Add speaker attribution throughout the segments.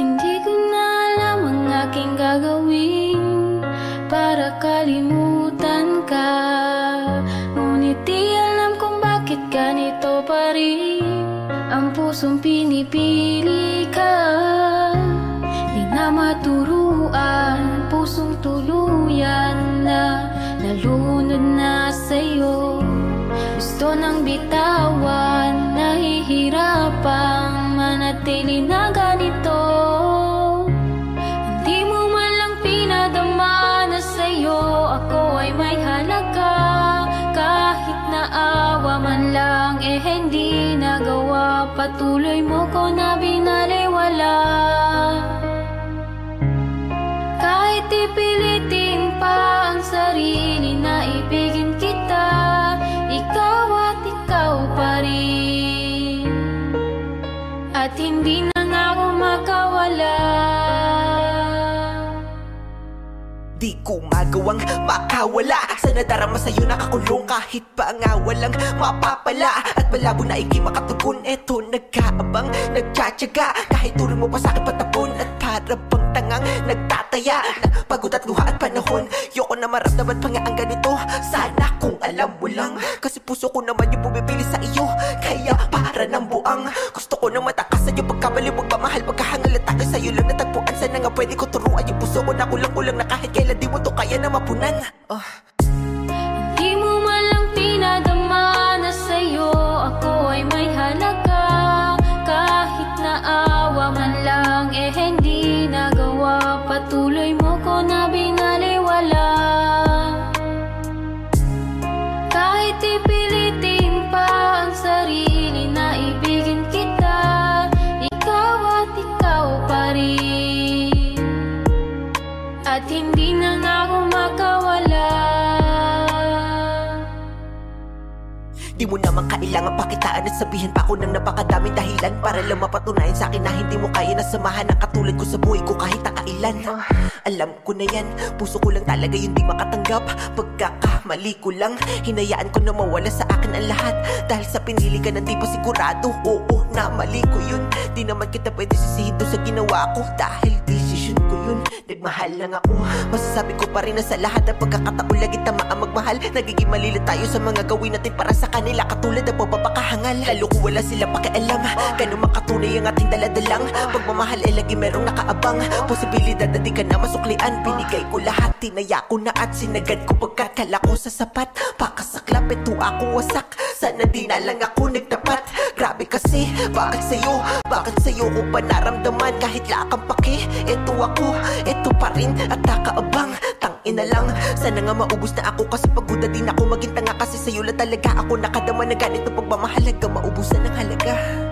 Speaker 1: Hindi ko na alam ang aking gagawin Para kalimutan ka. Ngunit di alam kung bakit ganito pa rin Ang pusong pinipili ka. Di na maturuan Pusong tuluyan na Nalunod na sa'yo. Gusto nang bitawan Nahihirapang manatili na hindi na nga ako makawala.
Speaker 2: Di ko magawang makawala Sa nadarama sa'yo nakakulong kahit pa nga walang mapapala. At malabo na ikay makatugon Eto nagkaabang, nagtsatsaga. Kahit turing mo pa sa'kin patapon At para bang tangang nagtataya. Na pagod at luha at panahon Yoko na maramdaman pa nga ang ganito. Sana kung alam mo lang Kasi puso ko naman yung bumibili sa iyo. Kaya para ng buang Gusto ko nang matakas sa'yo. Pagkabali magmamahal Pagkahangal at tayo sa'yo. Lang natagpuan Sana nga pwede ko turuan yung puso ko. Na kulang-kulang Na kahit kailan di mo to kaya na mapunan Ah.
Speaker 1: Di
Speaker 2: Di mo naman kailangan pakitaan at sabihin pa ako ng napakadaming dahilan Para lang mapatunayan sa akin na hindi mo kaya na samahan ang katulad ko sa buhay ko kahit nakailan Alam ko na yan, puso ko lang talaga yung di makatanggap. Pagkakamali ko lang, hinayaan ko na mawala sa akin ang lahat. Dahil sa pinili ka ng di pa sigurado, oo na mali ko yun. Di naman kita pwede sisihin sa ginawa ko Dahil decision ko yun, nagmahal lang ako. Masasabi ko pa rin na sa lahat ng pagkakataon lagi tama ang magmahal. Nagiging malila tayo sa mga gawin natin para sa kanila. Katulad ng pagpapakahangal. Lalo ko wala sila pakialam. Ganun makatunay ang ating daladalang. Pagmamahal ay lagi merong nakaabang. Posibilidad na di ka na masuklian. Binigay ko lahat, tinaya ko na at sinagad ko Pagkakala ko sa sapat. Pakasaklap, ito ako wasak. Sana di na lang ako nagtapat. Grabe kasi, bakit sa'yo? Bakit sa'yo ko pa naramdaman? Kahit lakang paki, ito ako Ito pa rin at nakaabang Tangina lang, sana nga maubos na ako. Kasi pagod din ako. Maging tanga Kasi sa'yo lang talaga ako. Nakadama na ganito Pagmamahalaga, maubusan ng halaga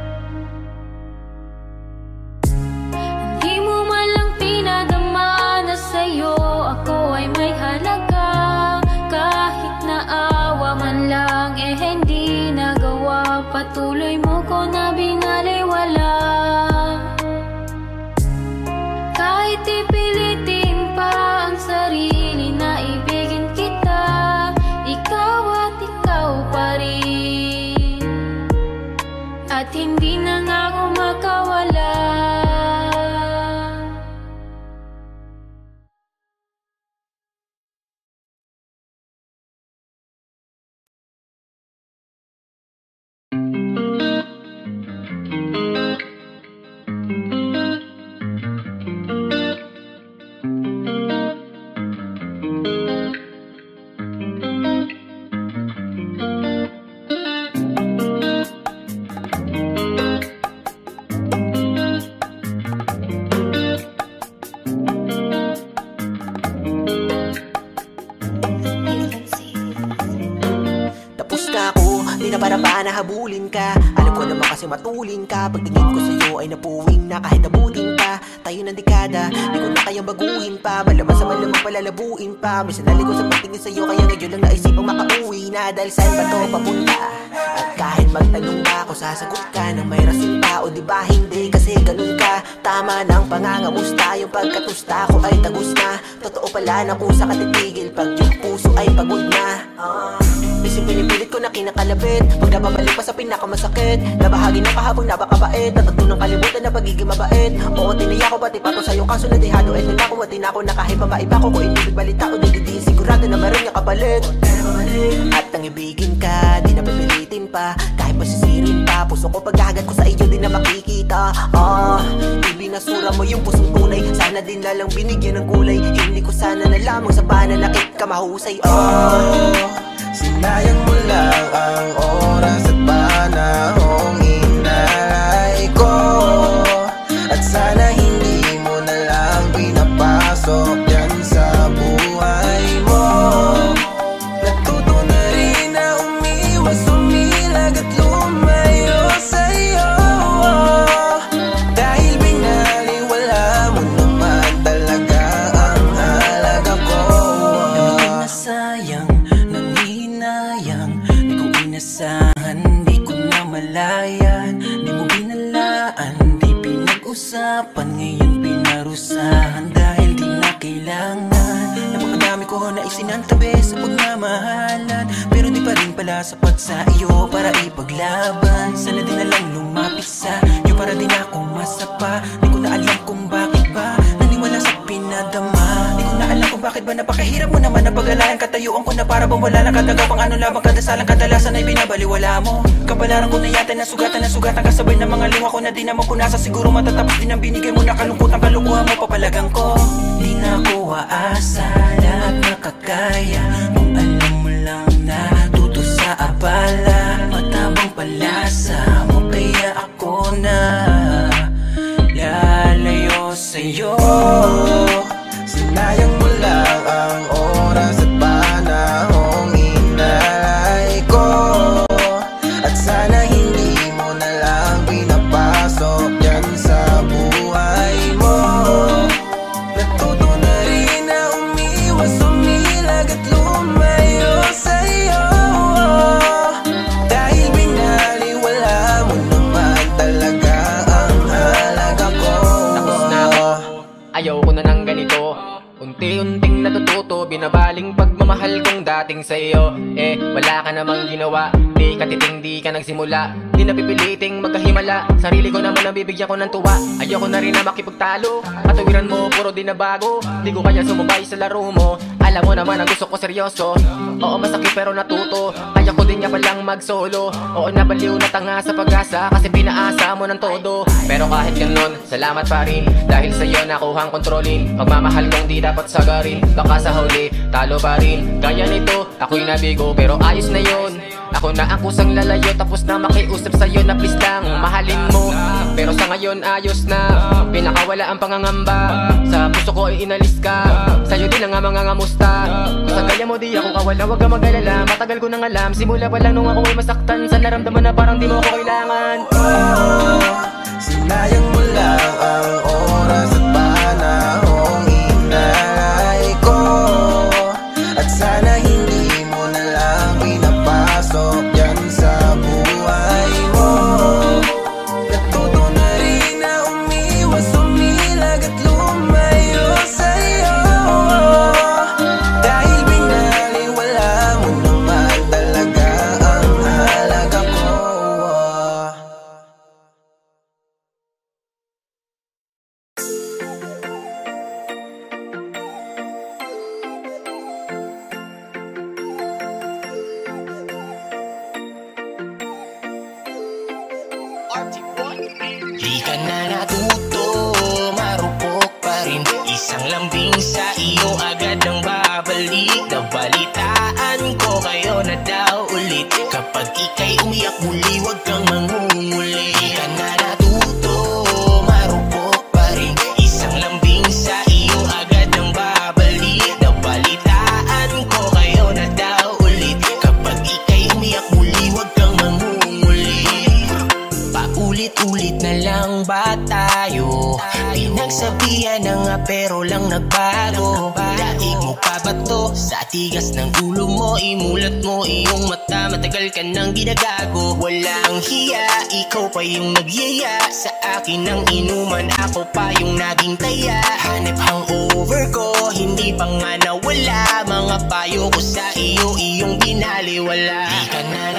Speaker 2: matulin ka. Pagtingin ko sa'yo ay napuwing na. Kahit abutin ka Tayo ng dekada, di ko na kayang baguhin pa. Malaman sa malamang palalabuin pa. Minsan nalig ko sa pagtingin sa'yo Kaya ngayon lang naisipang makauwi na. Dahil saan ba to papunta? At kahit magtanong pa ako sasagot ka Nang may rason pa o di ba hindi? Kasi ganun ka. Tama ng pangangamusta. Yung pagkatusta ko ay tagus na. Totoo pala na kusa ka titigil. Pag yung puso ay pagod na. Ah. Bisin pinipilit ko na kinakalabit. Pag nababalik pa sa pinakamasakit Nabahagi ng kahapong nabakabait. Natutunang kalimutan na pagiging mabait. Oo tinaya ko pati pato sa'yo? Kaso na dehado Eto na ko at na ako na kahit pa maiba ko Kung inibig balita o dididiin sigurado na meron niya kapalit. At ang ibigin ka di na pipilitin pa. Kahit masisirin pa Puso ko paghahagat ko sa iyo di na makikita. Ah, ibinasura mo yung pusong tunay. Sana din na lang binigyan ng kulay. Hindi ko sana na lamang sa pananakit ka mahusay.
Speaker 3: Oh, sinayang mo lang ang oras at panahong
Speaker 4: sapat sa iyo para ipaglaban. Sana din na lumapit sa iyo para din ako masapa. Di ko na alam kung bakit ba Naniwala sa pinadama. Di ko na alam kung bakit ba napakahirap mo naman na pag-alayan Katayuan ko na para bang wala lang katagapang ano lamang. Kadasalan Kadalasan ay binabaliwala mo. Kabalaran ko na yata na sugatan na sugatan Kasabay ng mga luha ko na di naman punasa Siguro matatapos din ang binigay mo. Na kalungkutan Kalukuhan mo papalagang ko. Di na ako aasa Lahat nakakaya Kung alam na Tuto sa abala Matabang palasa mo Kaya ako na Lalayo sa'yo
Speaker 3: sa'yo
Speaker 5: Eh, wala ka namang ginawa, di ka titing, di ka nagsimula. Di na pipiliting magkahimala, sarili ko naman ang bibigyan ko ng tuwa. Ayoko na rin na makipagtalo, katawiran mo puro di na bago Di ko kaya sumubay sa laro mo, alam mo naman ang gusto ko seryoso. Oo masakit pero natuto, kaya din niya palang mag-solo. Oo nabaliw na tanga sa pag-asa, kasi pinaasa mo ng todo. Pero kahit ganun, salamat pa rin Dahil sa'yo nakuhang kontrolin. Pagmamahal kong di dapat sagarin. Baka sa huli, talo pa rin. Kaya nito, ako'y nabigo pero ayos na yon Ako na ang kusang lalayo Tapos na makiusap sa'yo na please lang Mahalin mo, pero sa ngayon ayos na. Pinakawala ang pangangamba. Sa puso ko ay inalis ka. Sa'yo din ang nga mga ngamusta. Kung sa gaya mo di ako kawala. Huwag ka mag-alala, matagal ko nang alam. Simula pa lang nung ako ay masaktan. Sa naramdaman na parang di mo ako kailangan.
Speaker 3: Sinayang mo lang ang oras at
Speaker 4: tigas ng ulo mo Imulat mo iyong mata. Matagal ka nang ginagago Walang hiya. Ikaw pa yung nagyaya Sa akin ang inuman. Ako pa yung naging taya. Hanip hangover ko Hindi pa nga nawala. Mga payo ko sa iyo Iyong
Speaker 6: binaliwala. Di ka na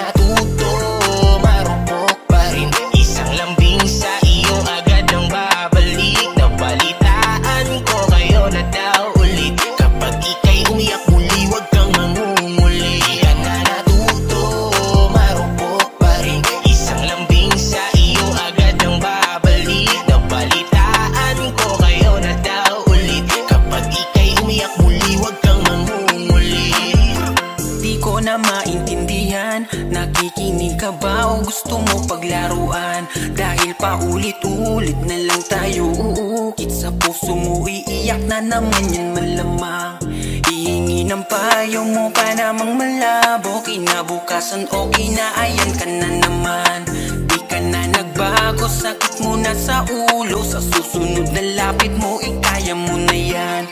Speaker 6: laruan. Dahil paulit-ulit na lang tayo uukit sa puso mo Iiyak na naman yan malamang. Hihingi ng payo mo pa namang malabo Kinabukasan o okay kinaayan ka na naman. Di ka na nagbago, sakit mo na sa ulo. Sa susunod na lapit mo, ikaya mo na yan.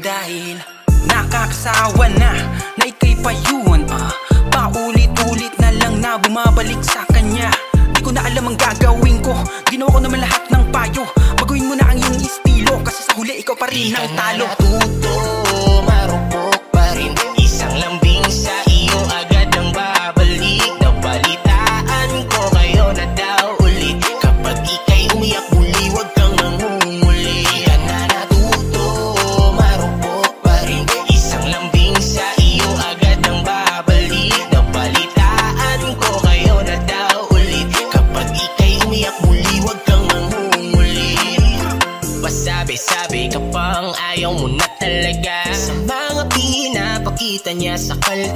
Speaker 6: Dahil nakakasawa na, na ikay payuan ah Paulit-ulit na lang na bumabalik sa kanya. Di ko na alam ang gagawin ko. Ginawa ko naman lahat ng payo. Baguhin mo na ang iyong estilo Kasi sa huli ikaw pa rin ang talo. Di ka marupok pa rin. Isang lambing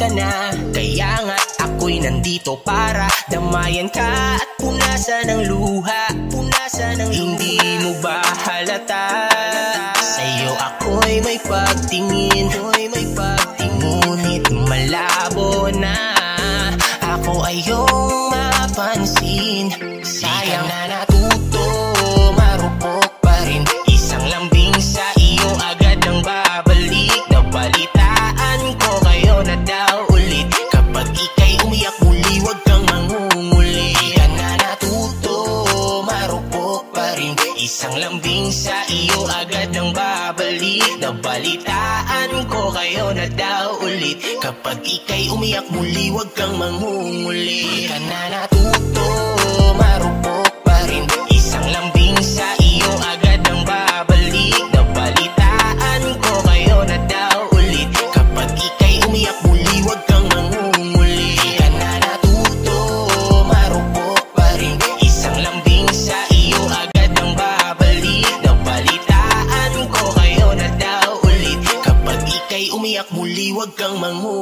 Speaker 6: ka na. Kaya nga ako'y nandito para Damayan ka. At punasan ng luha Punasan ng Hindi mo ba halata? Sa'yo ako'y may pagtingin Ako'y may pagtingin. Ngunit malabo na Ako ay iyong mapansin. ko kayo na daw ulit. Kapag ikay umiyak muli, wag kang mangunguli Huwag ka na
Speaker 5: natutuwa. mang mô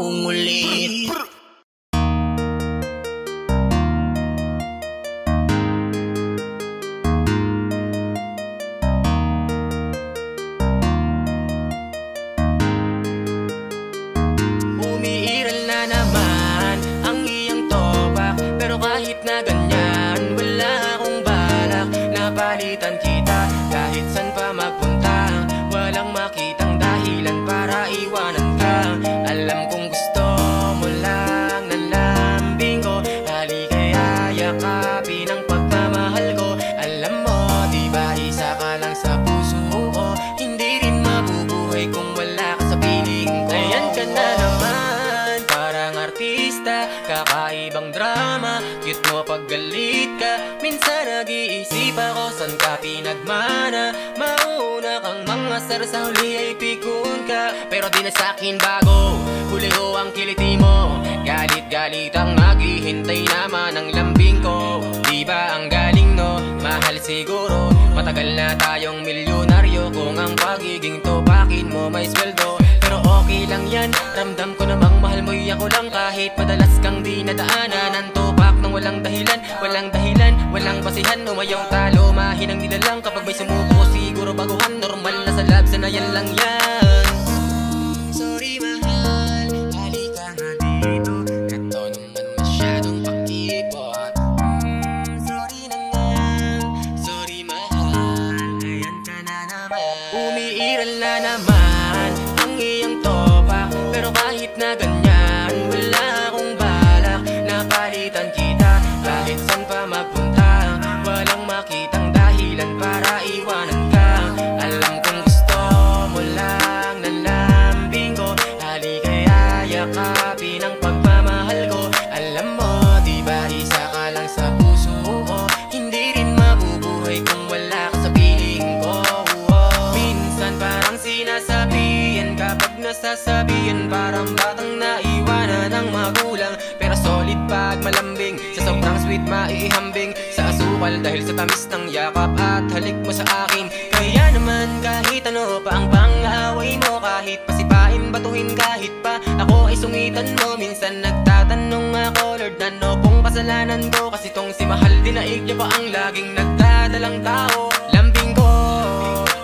Speaker 5: Dinaig niya pa ang laging nagdadalang tao. Lambing ko,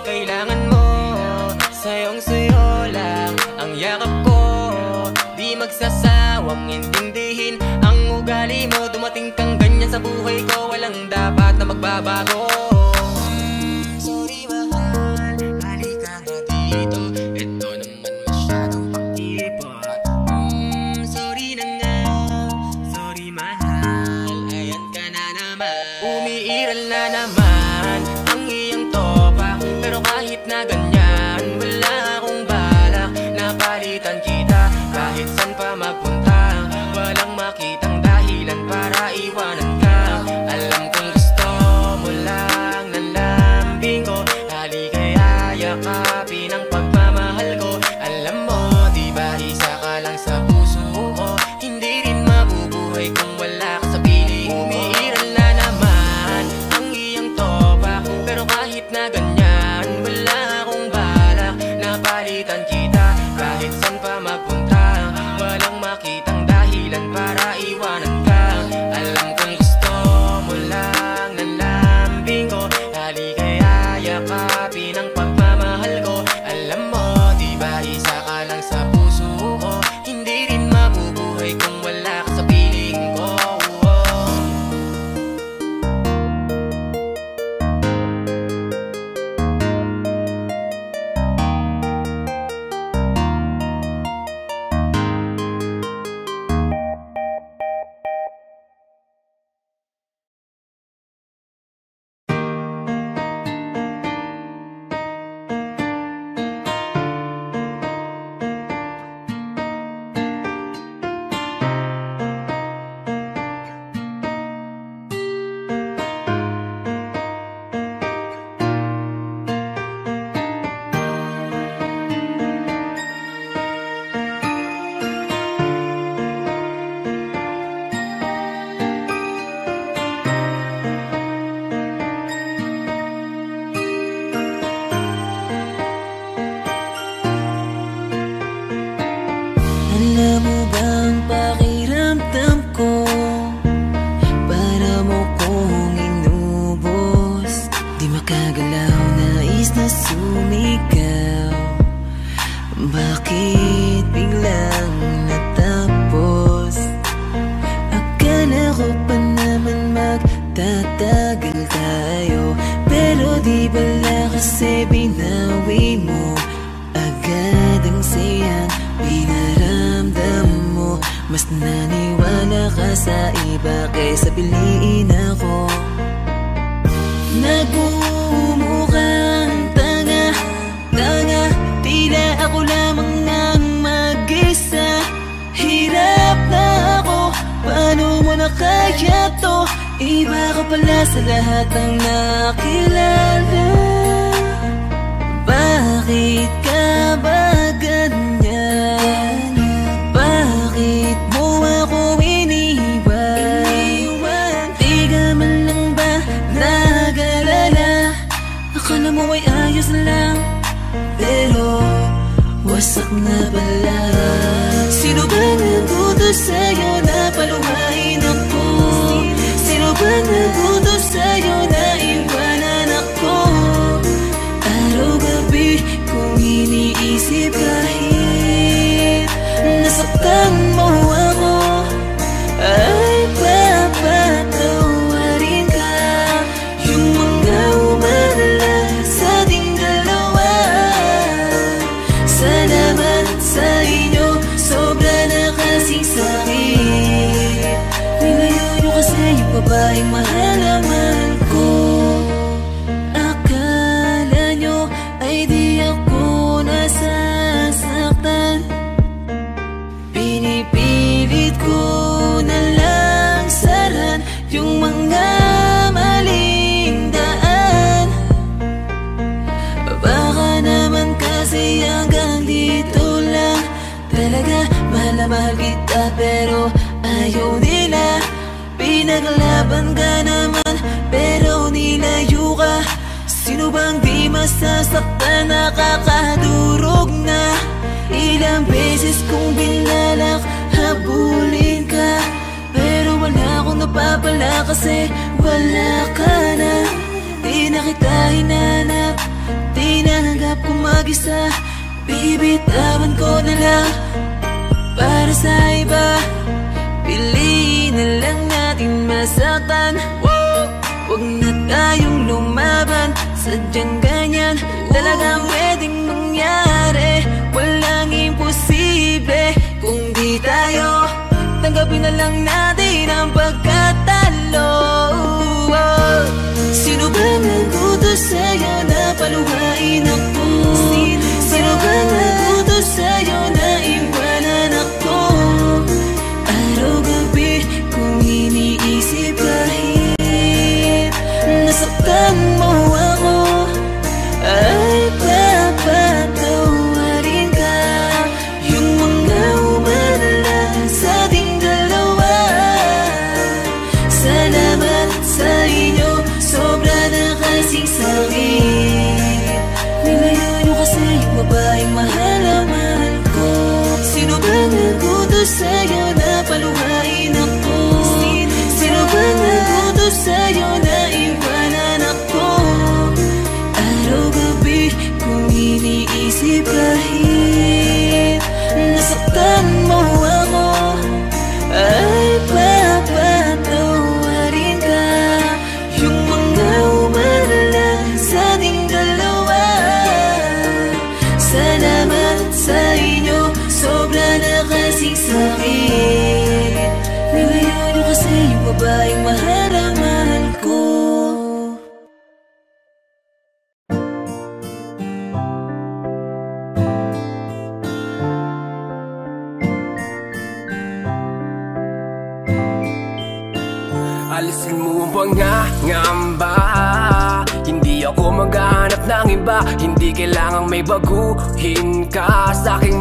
Speaker 5: kailangan mo. Sayong suyo lang ang yakap ko. Di magsasawang intindihin Ang ugali mo, dumating kang ganyan sa buhay ko. Walang dapat na magbabago.
Speaker 4: kaya to? Iba ka pala sa lahat ng nakilala Bakit ka ba? Masasaktan nakakadurog na. Ilang beses kong binalak habulin ka. Pero wala akong napapala kasi wala ka na. Di na kita hinanap, di nanggap kong mag-isa. Bibitawan ko na lang para sa iba. Piliin na lang natin masaktan. Huwag na tayong lumaban. Sadyang ganyan Talagang pwedeng mangyari Walang imposible Kung di tayo Tanggapin na lang natin ang pagkatalo Sino ba nagutos sa'yo na paluhain ako?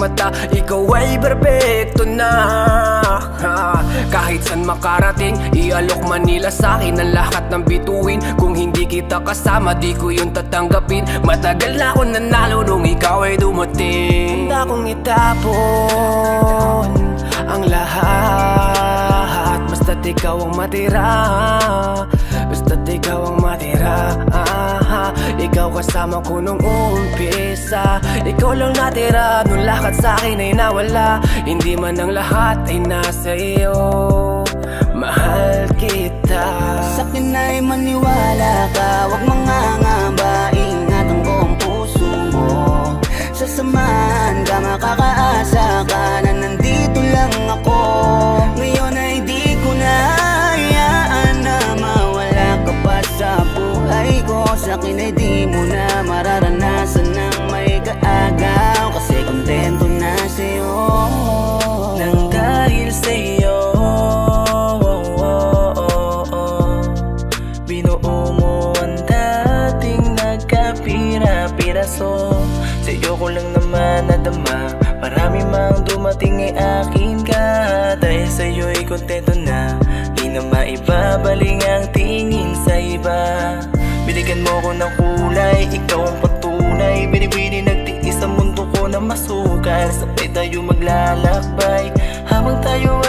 Speaker 7: Mata, ikaw ay perfecto na. Ha. Kahit saan makarating, ialok Manila sa akin Ang lahat ng bituin. Kung hindi kita kasama, di ko yun tatanggapin. Matagal na ako nanalo nung ikaw ay dumating. Handa kong itapon ang lahat Basta't ikaw ang matira Basta't ikaw ang matira. Ikaw kasama ko nung umpisa. Ikaw lang natira Nung lahat sa akin ay nawala. Hindi man ang lahat ay nasa iyo. Mahal kita.
Speaker 4: Sa akin ay maniwala ka. Huwag mangangamba Ingatan ko ang puso mo. Sasamahan ka Makakaasa ka Na nandito lang ako. Ngayon
Speaker 7: nadama. Marami mang dumating ay akin ka Dahil sa'yo'y kontento na. Di na maibabaling ang tingin sa iba. Binigyan mo ko ng kulay, ikaw ang patunay Binibini nagtiis sa mundo ko na masukal. Sabay tayo maglalakbay Habang tayo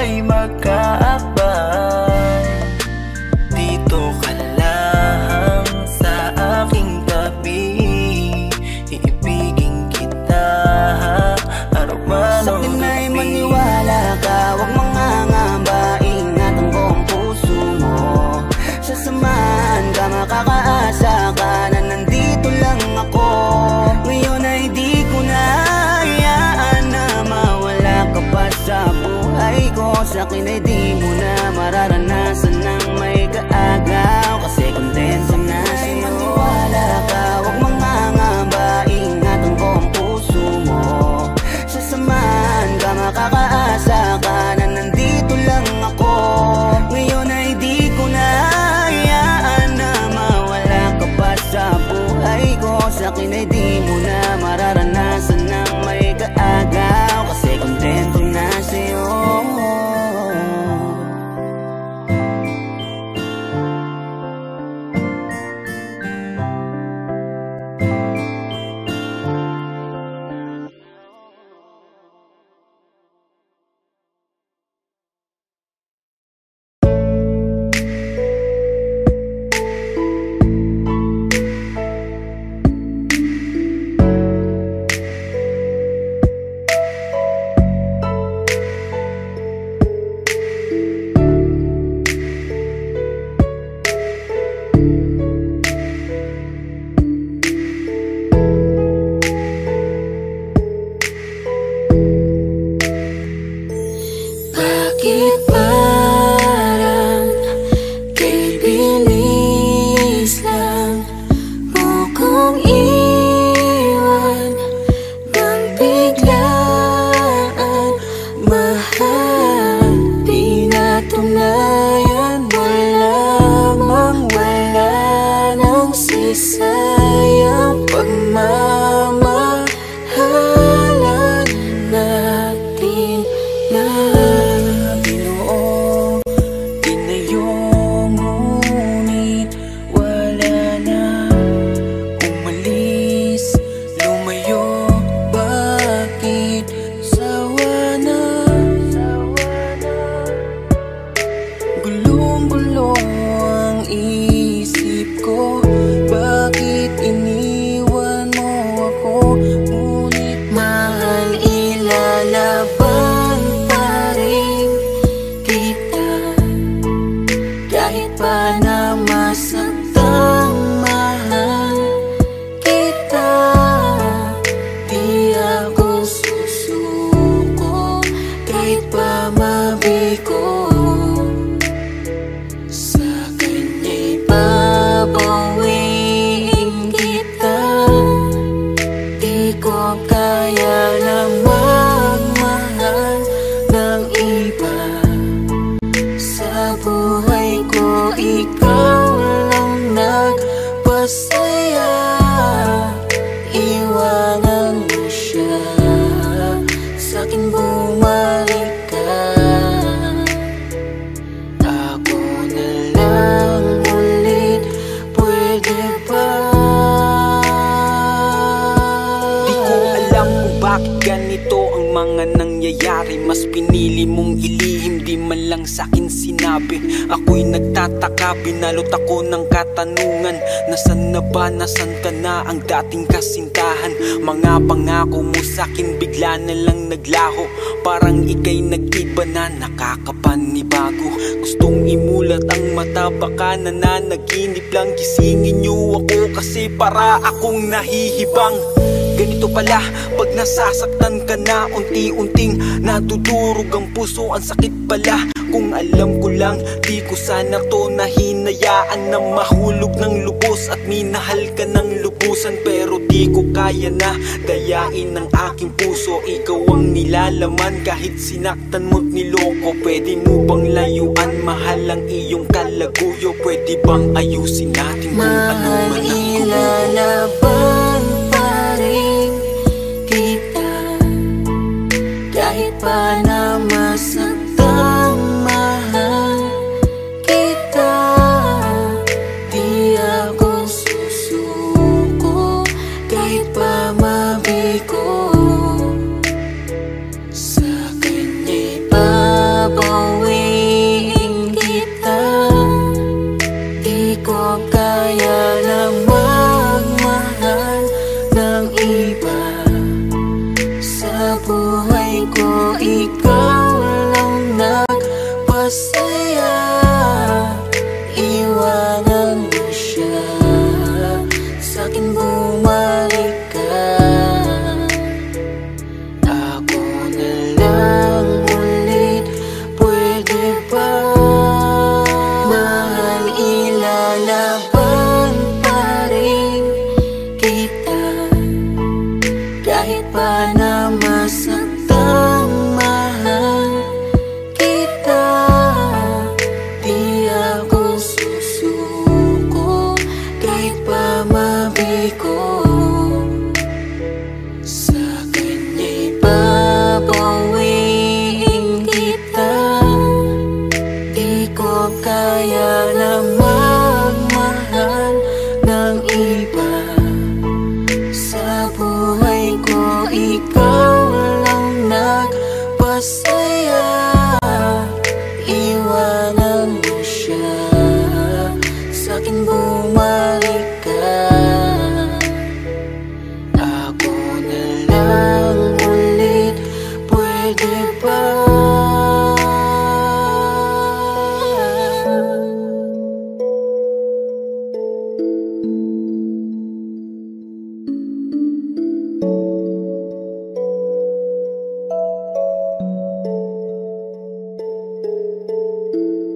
Speaker 8: mga nangyayari Mas pinili mong ilihim, di man lang sa'kin sinabi. Ako'y nagtataka, binalot ako ng katanungan. Nasaan na ba, nasan ka na ang dating kasintahan? Mga pangako mo sa'kin bigla na lang naglaho. Parang ika'y nag-iba na nakakapanibago. Gustong imulat ang mata, baka nananaginip lang. Gisingin niyo ako kasi para akong nahihibang Ganito pala pag nasasaktan ka na Unti-unting nadudurog ang puso Ang sakit pala. Kung alam ko lang Di ko sana to nahinayaan Na mahulog ng lubos At minahal ka ng lubusan. Pero di ko kaya na dayain ang aking puso. Ikaw ang nilalaman kahit sinaktan mo't niloko. Pwede mo bang layuan mahal ang iyong kalaguyo? Pwede bang ayusin natin kung ano man ang gulo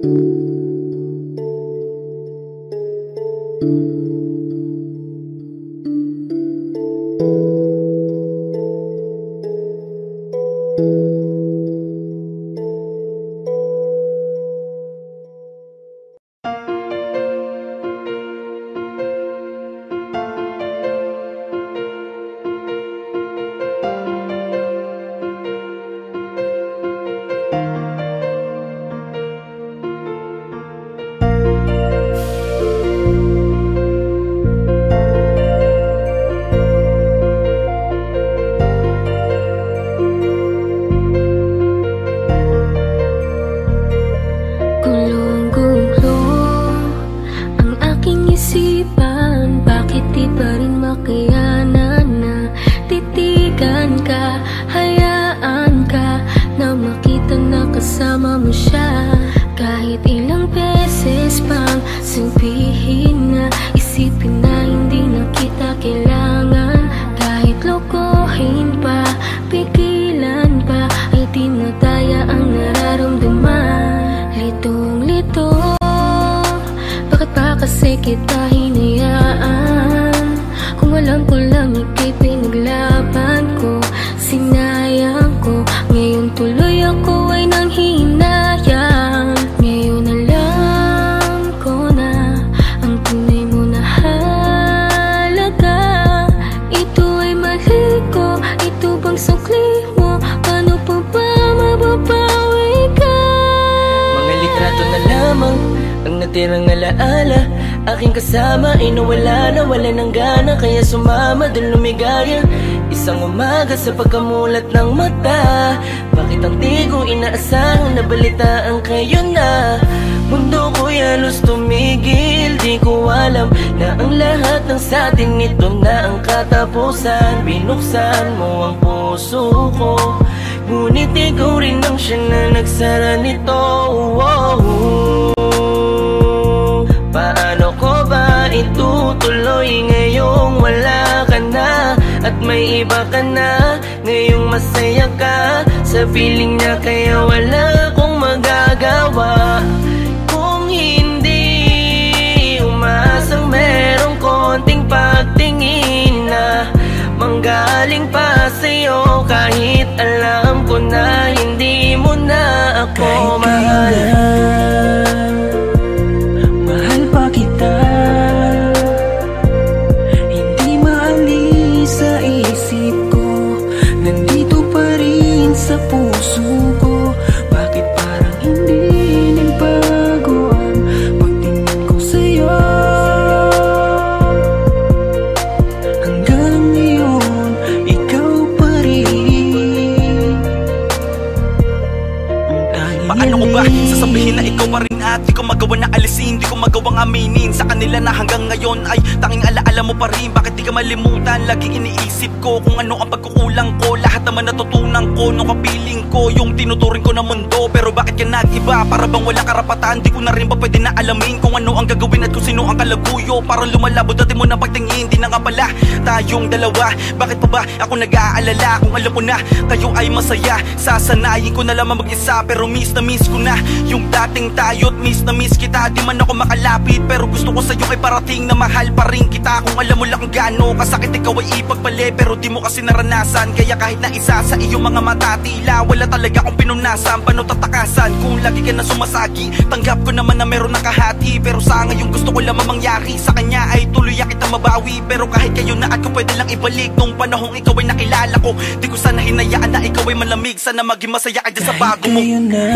Speaker 1: Música ikaw pa rin
Speaker 8: at
Speaker 9: di ko magawa na alisin Di ko magawang aminin sa kanila na hanggang ngayon ay tanging alaala mo pa rin? Bakit di ka malimutan? Lagi iniisip ko kung ano ang pagkukulang ko. Lahat naman natutunan ko nung kapiling ko. Yung tinuturing ko na mundo Pero bakit ka nag-iba? Para bang walang karapatan? Di ko na rin ba pwede na alamin kung ano ang gagawin at kung sino ang kalaguyo Parang lumalabo dati mo na pagtingin Di na nga pala tayong dalawa. Bakit pa ba ako nag-aalala? Kung alam mo na Kayo ay masaya Sasanayin ko na lamang mag-isa. Pero miss na miss ko na Yung dating tayo't miss na miss kita. Di man ako makalapit Pero gusto ko sa'yo ay parating na mahal pa rin kita. Kung alam mo lang kung gaano kasakit ikaw ay ipagpali Pero di mo kasi naranasan. Kaya kahit na isa sa iyong mga mata Tila wala talaga akong pinunasan. Paano tatakasan kung lagi ka na sumasagi? Tanggap ko naman na meron nakahati Pero sa ngayon gusto ko lamang mangyari. Sa kanya ay tuloy kita mabawi Pero kahit kayo na at ko pwede lang ibalik Nung panahong ikaw ay nakilala ko. Di ko sana hinayaan na ikaw ay malamig. Sana maging masaya ka dyan sa bago mo.
Speaker 8: Na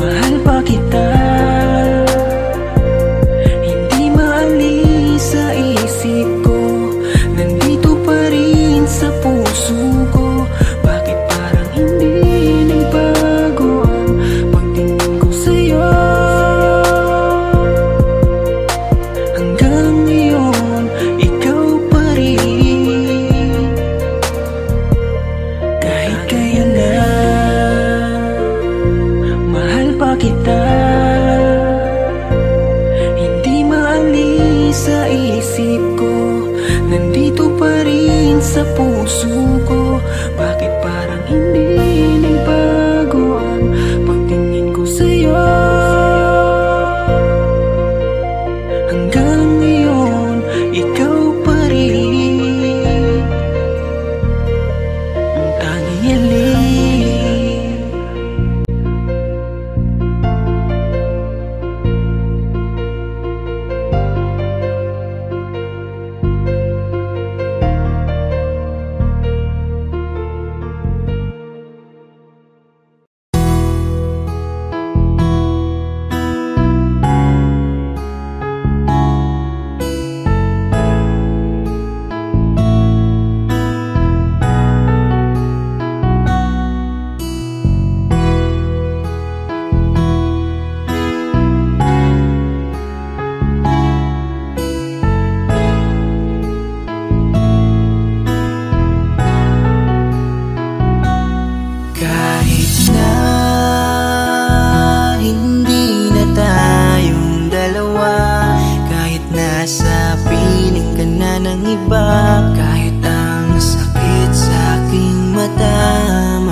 Speaker 8: Mahal pa kita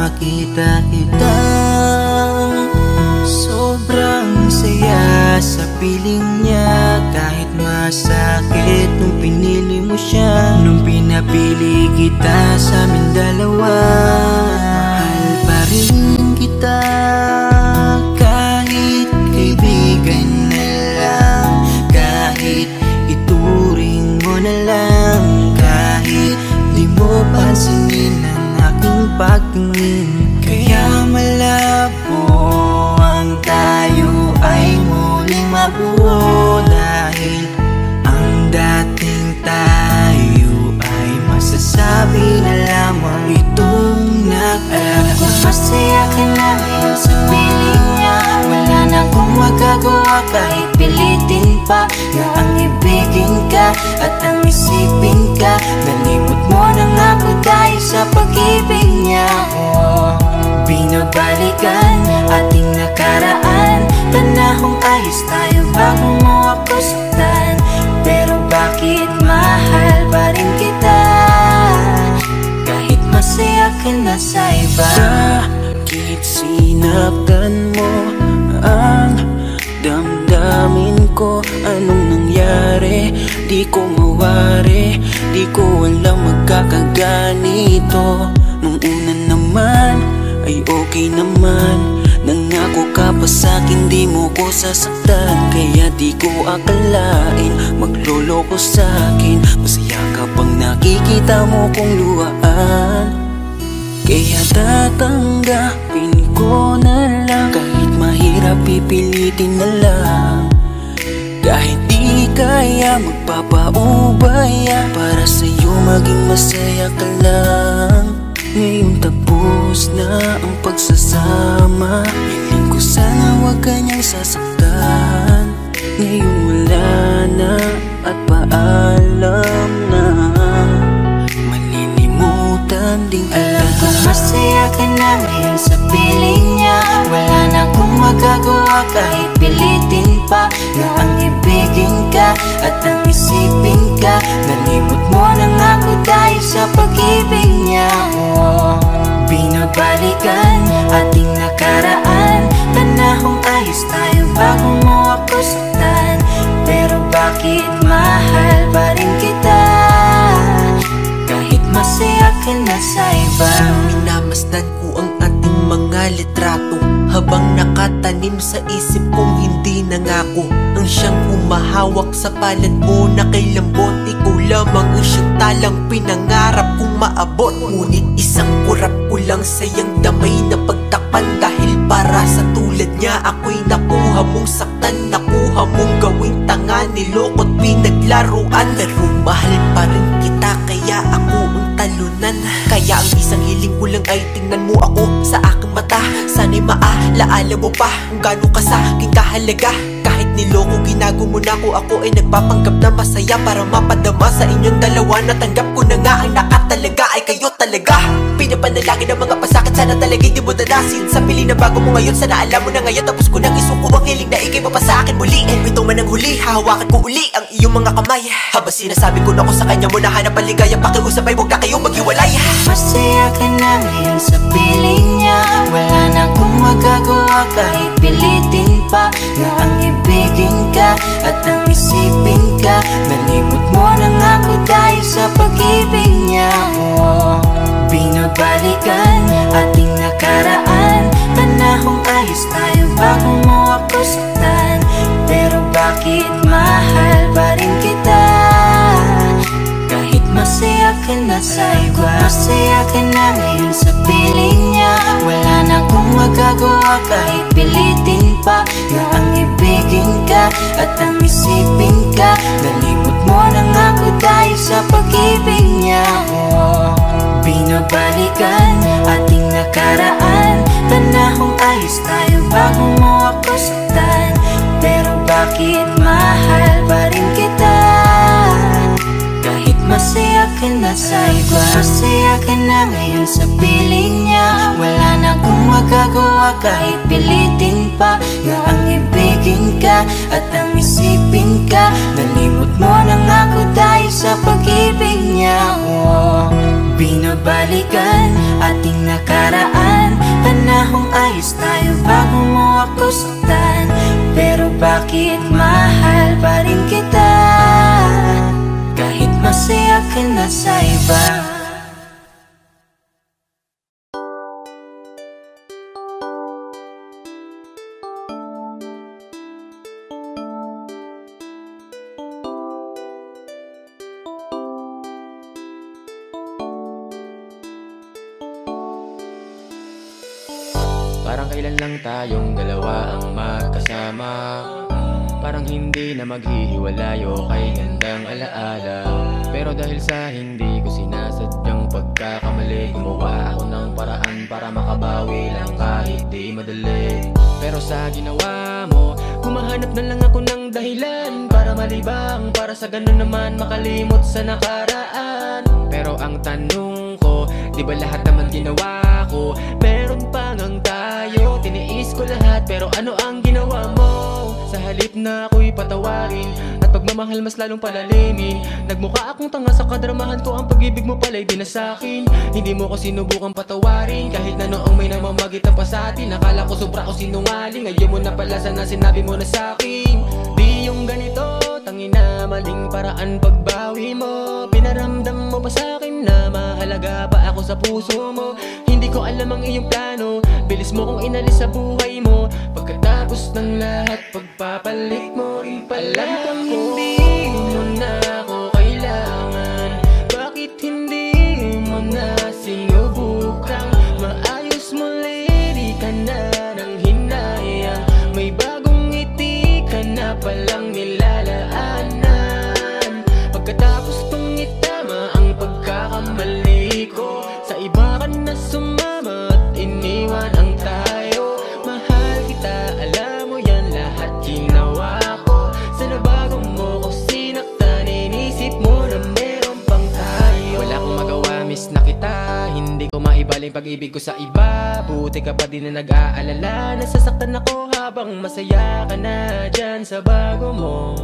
Speaker 8: Makita kita. Sobrang saya sa piling niya. Kahit masakit nung pinili mo siya. Nung Pinapili kita sa amin dalawa. Mahal pa rin kita pagtingin. Kaya malabo ang tayo ay muling mabuo Dahil ang dating tayo ay masasabi na lamang itong nag-alam
Speaker 10: Kung masaya ka na ngayon sa piling niya Wala na akong magagawa kahit pilitin pa Na ang ibigin ka at ang isipin ka. Nalimot mo na nga dahil sa pag-ibig niya. Binabalikan ating nakaraan. Panahong ayos tayo bago mo ako saktan Pero bakit mahal pa rin kita? Kahit masaya ka na sa iba.
Speaker 8: Bakit sinaktan mo ang damdamin ko? Anong nangyari? Di ko mawari Di ko alam magkakaganito Nung una naman ay okay naman. Nangako ka pa sa'kin di mo ko sasaktan. Kaya di ko akalain magloloko sa'kin. Masaya ka pang nakikita mo kong luhaan? Kaya tatanggapin ko na lang. Kahit mahirap pipilitin na lang. Kahit kaya magpapaubaya Para sa'yo maging masaya ka lang. Ngayon tapos na ang pagsasama Hiling ko sana wag kanyang sasaktan. Ngayon wala na at paalam na Malilimutan ding
Speaker 10: Alam ko. Masaya ka na sa piling niya Wala na akong magagawa kahit pilitin pa Na ang ibigin ka at ang isipin ka. Nalimot mo nga ako dahil sa pag-ibig niya. Oh. Binabalikan ating nakaraan. Panahong ayos tayo bago mo ako saktan. Pero bakit mahal pa rin kita? Kahit masaya ka na sa iba.
Speaker 2: Minamasdan ko ang ating mga litrato Habang nakatanim sa isip kong hindi nangako. Ang siyang humahawak sa palad mo na kay lambot. Ikaw lamang ang siyang talang pinangarap kong maabot. Ngunit isang kurap ko lang sayang damay na pagtakpan. Dahil para sa tulad niya ako'y nakuha mong saktan. Nakuha mong gawing tanga nilokot pinaglaruan. Pero mahal pa rin kita kaya ako talunan Kaya ang isang hiling ko lang ay tingnan mo ako sa aking mata. Sana'y maalaala mo pa kung gaano ka sa aking kahalaga kahit niloko ginago mo na ko. Ako ay nagpapanggap na masaya Para mapadama sa inyong dalawa. Natanggap ko na nga ang nakatalaga Ay kayo talaga. Pinapanalangin ang mga pasakit Sana talaga'y di mo dadasin Sa pili na bago mo ngayon Sana alam mo na ngayon. Tapos ko nang isuko ang hiling na ikay pa sa akin muli. And bito man ang huli Hahawakan ko uli ang iyong mga kamay. Habang sinasabi ko na ko sa kanya mo na hanap ang ligaya Pakiusap ay huwag na kayong maghiwalay.
Speaker 10: Masaya ka na sa piling niya. Wala na akong magagawa kahit pilitin pa Na ang ibigin ka at ang isipin ka. Nalimot mo na nga ako dahil sa pag-ibig niya. Oh. Binabalikan ating nakaraan. Panahong ayos tayo bago mo ako saktan. Pero bakit sa iba Masaya ka na ngayon sa piling niya. Wala na akong magagawa kahit pilitin pa. Na ang ibigin ka at ang isipin ka Nalimot mo na nga ako dahil sa pag-ibig niya. Binabalikan ating nakaraan. Panahong ayos tayo bago mo ako saktan. Pero bakit mahal pa rin kita ka na sa iba Masaya ka na sa piling niya. Wala na akong magagawa kahit pilitin pa. Na ang ibigin ka at ang isipin ka. Nalimot mo na nga ako dahil sa pag-ibig niya. Oh. Binabalikan ating nakaraan. Panahong ayos tayo bago mo ako saktan Pero bakit mahal pa rin kita masaya ka na
Speaker 4: sa iba.
Speaker 5: Parang kailan lang tayong dalawa ang magkasama Parang hindi na maghihiwalay o kay gandang alaala. Pero dahil sa hindi ko sinasadyang pagkakamali Gumawa ako ng paraan para makabawi lang kahit di madali. Pero sa ginawa mo, humahanap na lang ako ng dahilan. Para malibang, para sa ganun naman makalimot sa nakaraan. Pero ang tanong ko, di ba lahat naman ginawa ko Meron pa ngang tayo, tiniis ko lahat Pero ano ang ginawa mo? Sa halip na ako'y patawarin At pagmamahal mas lalong palalimin. Nagmukha akong tanga sa kadramahan ko Ang pag-ibig mo pala'y di na Hindi mo ko sinubukang patawarin Kahit na noong may namamagitan pa sa atin. Akala ko sobra ko sinungaling Ngayon mo na pala sana sinabi mo na sa'kin Di yung ganito Tangina maling paraan pagbawi mo. Pinaramdam mo pa sa'kin na mahalaga pa ako sa puso mo. Hindi ko alam ang iyong plano. Bilis mo kong inalis sa buhay mo. Pagkatapos ng lahat Pagpapalit mo rin pala Alam kong hindi mo na Maibaling pag-ibig ko sa iba. Buti ka pa din na nag-aalala. Nasasaktan ako habang masaya ka na Dyan sa bago mo.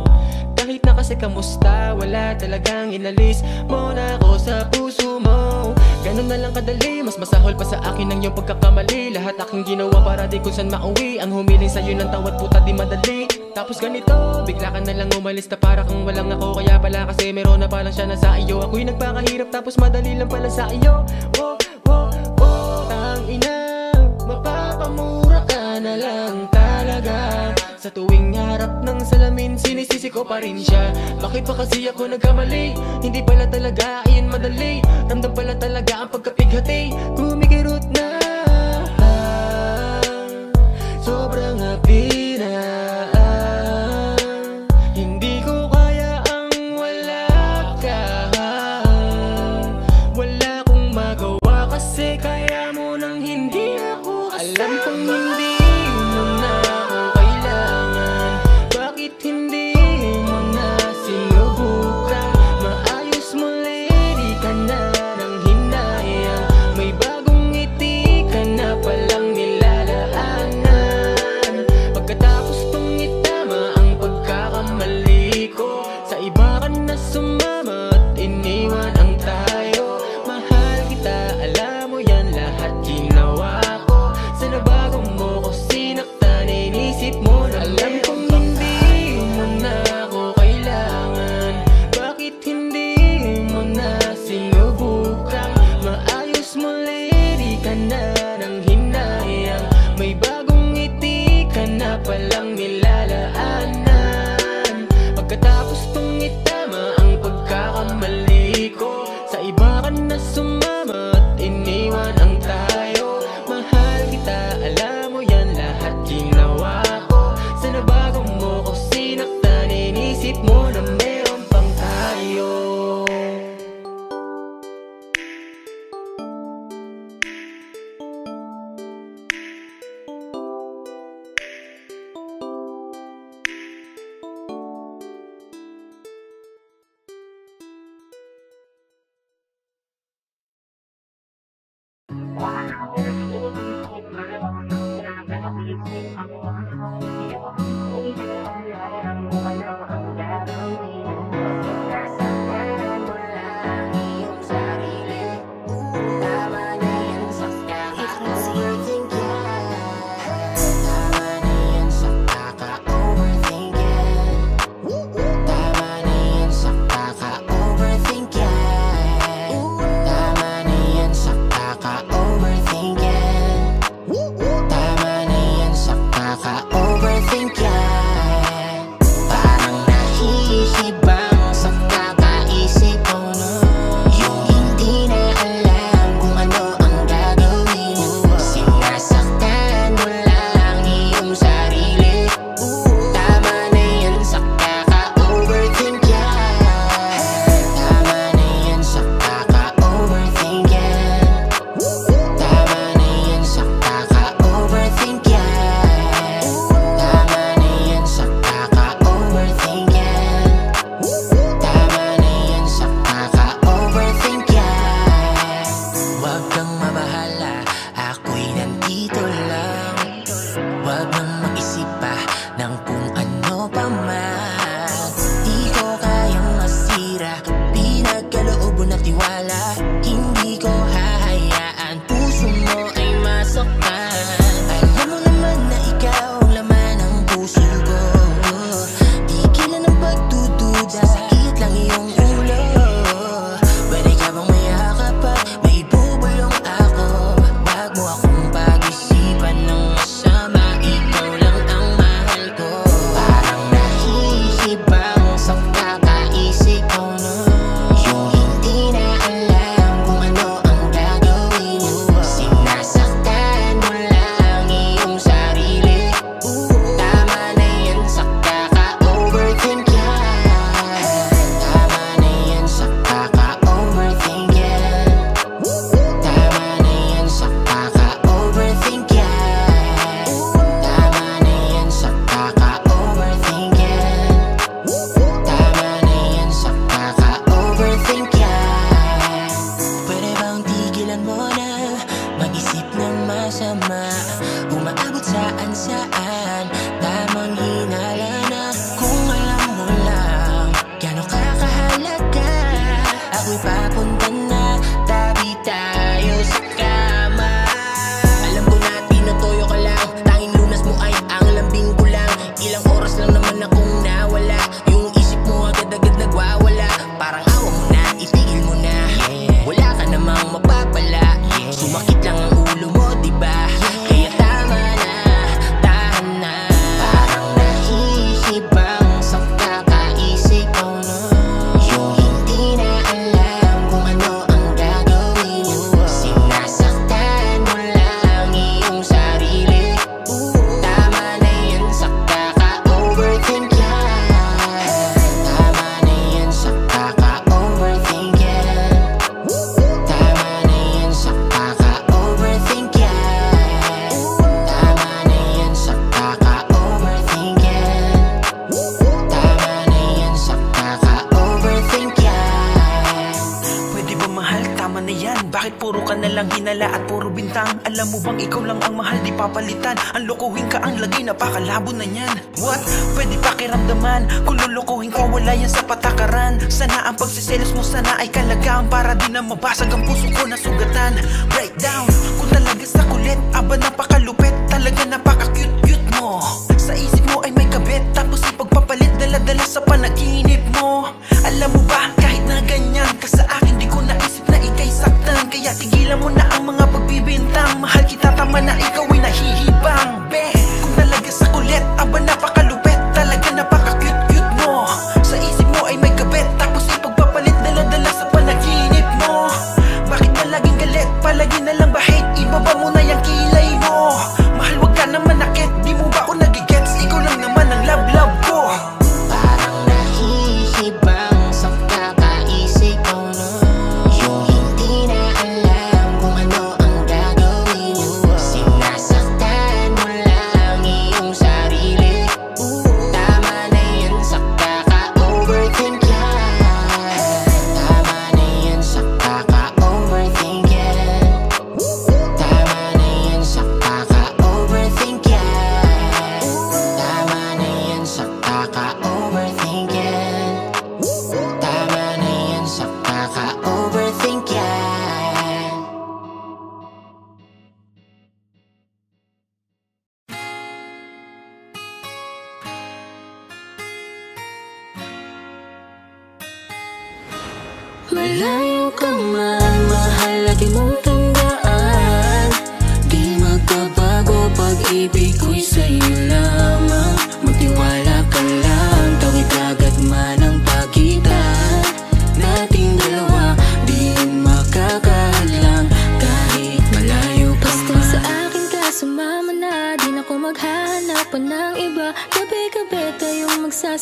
Speaker 5: Kahit na kasi kamusta Wala talagang inalis mo na ako sa puso mo. Ganun na lang kadali Mas masahol pa sa akin ang iyong pagkakamali. Lahat aking ginawa para di kung saan mauwi. Ang humiling sa'yo ng tawad puta di madali. Tapos ganito Bigla ka na lang umalis na para kang walang ako. Kaya pala kasi meron na palang siya na sa iyo. Ako'y nagpakahirap tapos madali lang pala sa iyo. Oh Tang ina Mapapamura ka na lang talaga. Sa tuwing harap ng salamin Sinisisi ko pa rin siya. Bakit pa kasi ako nagkamali? Hindi pala talaga ayun madali. Ramdam pala talaga ang pagkapighati. Kumikirot na Sobrang happy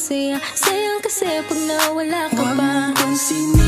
Speaker 4: Pinay, sobrang fun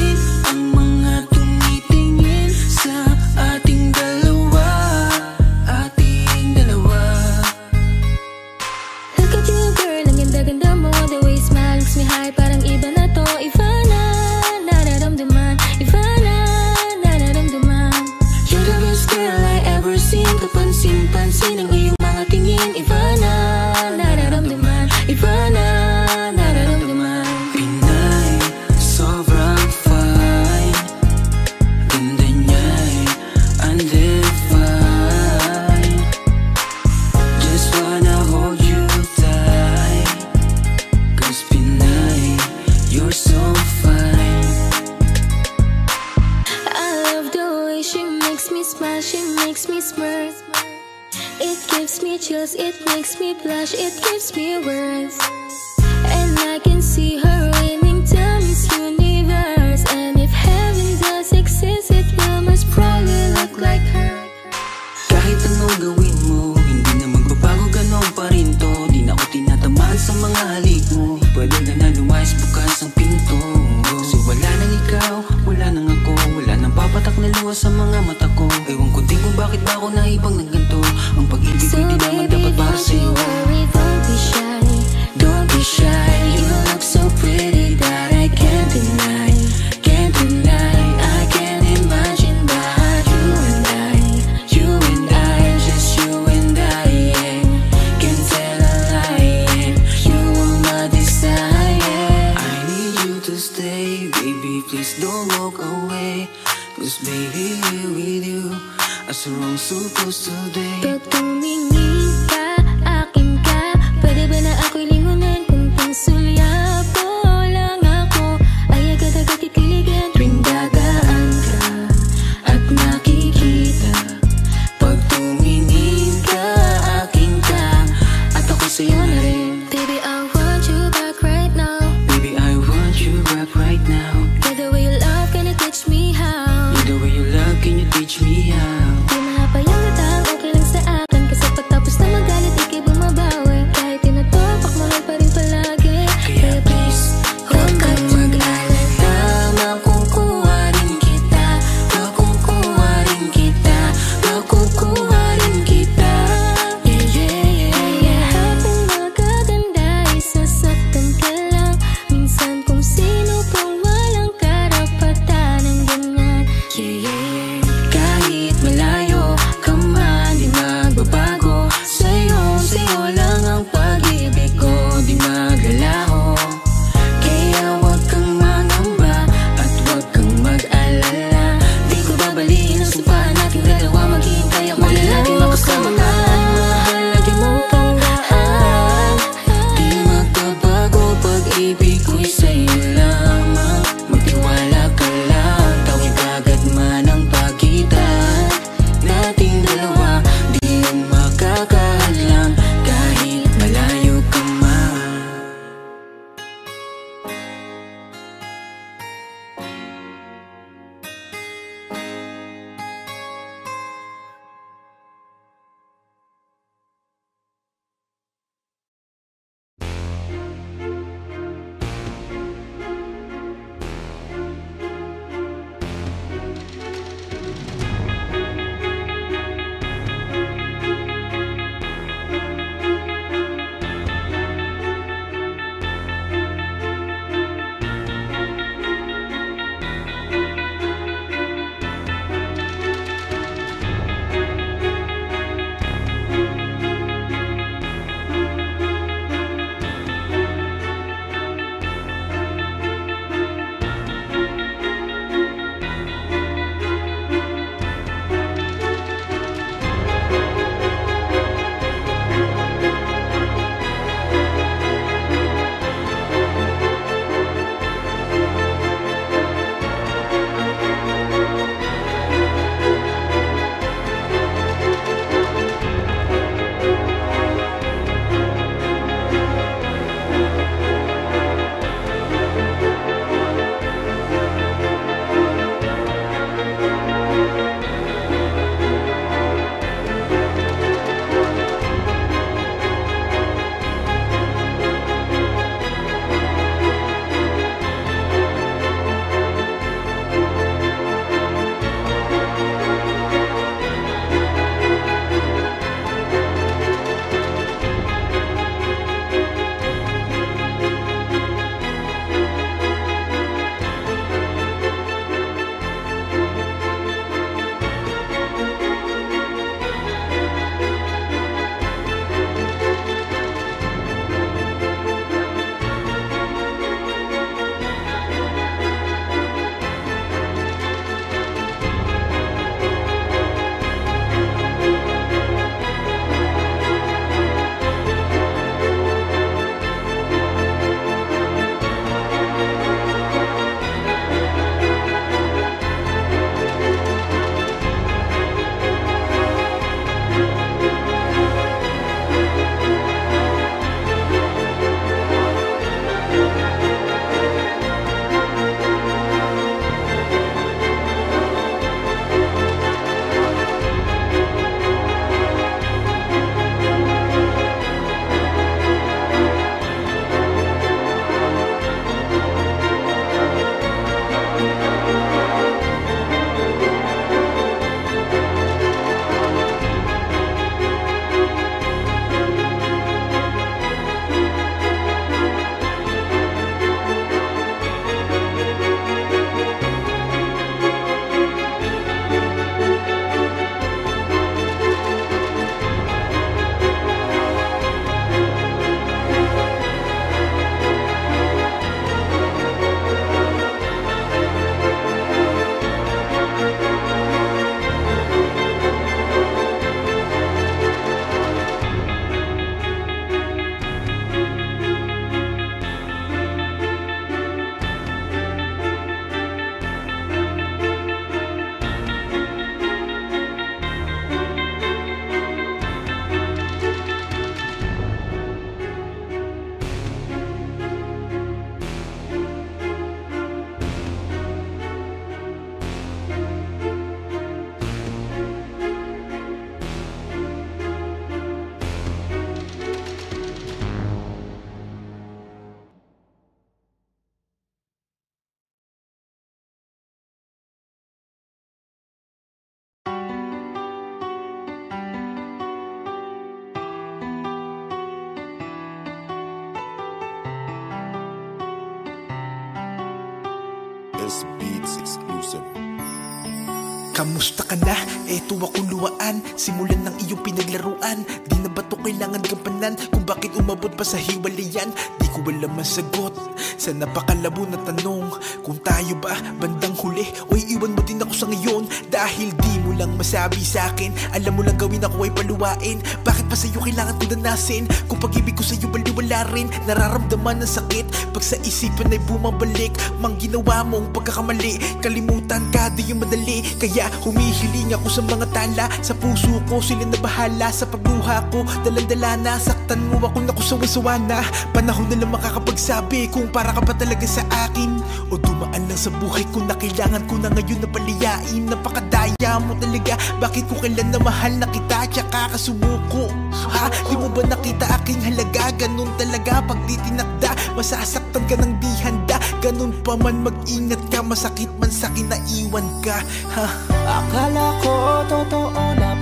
Speaker 11: Kamusta ka na? Eto ako luwaan Simulan ng iyong pinaglaruan. Di na ba to kailangan gampanan Kung bakit umabot pa sa hiwalayan? Di ko alam ang sagot Sa napakalabo na tanong. Kung tayo ba bandang huli O iiwan mo din ako sa ngayon. Dahil di mo lang masabi sa akin Alam mo lang gawin ako ay paluwain. Bakit pa sa'yo kailangan ko danasin? Kung pag-ibig ko sa'yo baliwala rin Nararamdaman ng sakit. Pag sa isipan ay bumabalik Mang ginawa mong pagkakamali. Kalimutan ka di yung madali. Kaya humihiling ako sa mga tala. Sa puso ko sila na bahala Sa pagluha ko dalandala na. Saktan mo ako naku sawa na. Panahon na lang makakapagsabi Kung para ka pa talaga sa akin. O dumaan lang sa buhay ko na kailangan ko na ngayon na paliyain. Napakadaya mo talaga. Bakit ko kailan na mahal na kita? Tsaka kasumuko Ha? Di mo ba nakita aking halaga? Ganun talaga pag di tinakda Masasaktan ka ng di handa Ganun pa man mag-ingat ka Masakit man sa kinaiwan ka Ha?
Speaker 12: Akala ko totoo na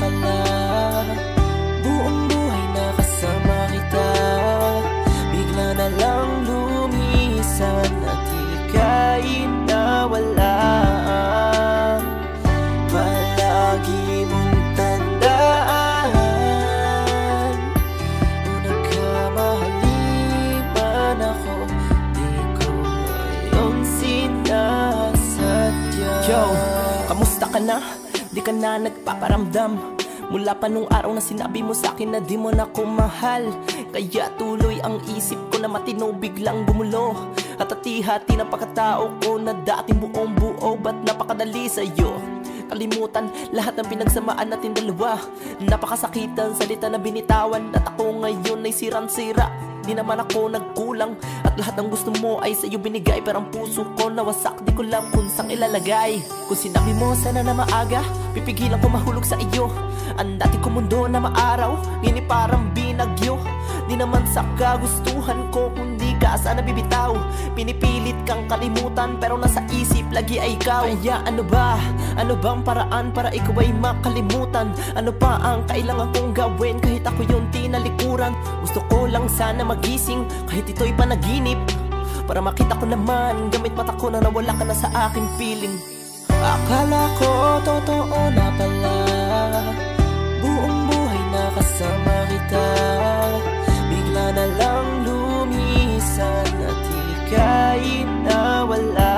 Speaker 8: nagpaparamdam. Mula pa nung araw na sinabi mo sa akin na di mo na ko mahal. Kaya tuloy ang isip ko na matino biglang gumulo. At hati-hati ng pagkatao ko na dating buong buo Ba't napakadali sa'yo? Kalimutan lahat ng pinagsamaan natin dalawa. Napakasakitan salita na binitawan At ako ngayon ay sirang-sira Di naman ako nagkulang. At lahat ng gusto mo ay sa'yo binigay. Pero ang puso ko nawasak Di ko lang kung saan ilalagay. Kung sinabi mo sana na maaga Pipigilan ko mahulog sa iyo. Ang dati ko mundo na maaraw Nini parang binagyo. Di naman sa kagustuhan ko Kundi ka sana bibitaw Pinipilit kang kalimutan Pero nasa isip lagi ay ikaw. Kaya ano ba? Ano bang paraan para ikaw ay makalimutan? Ano pa ang kailangan kong gawin? Kahit ako yung tinalikuran Gusto ko lang sana magising Kahit ito'y panaginip. Para makita ko naman Gamit mata ko na nawala ka na sa aking feeling
Speaker 12: Akala ko totoo na pala Buong buhay na kasama kita. Bigla na lang lumisan At ika'y nawala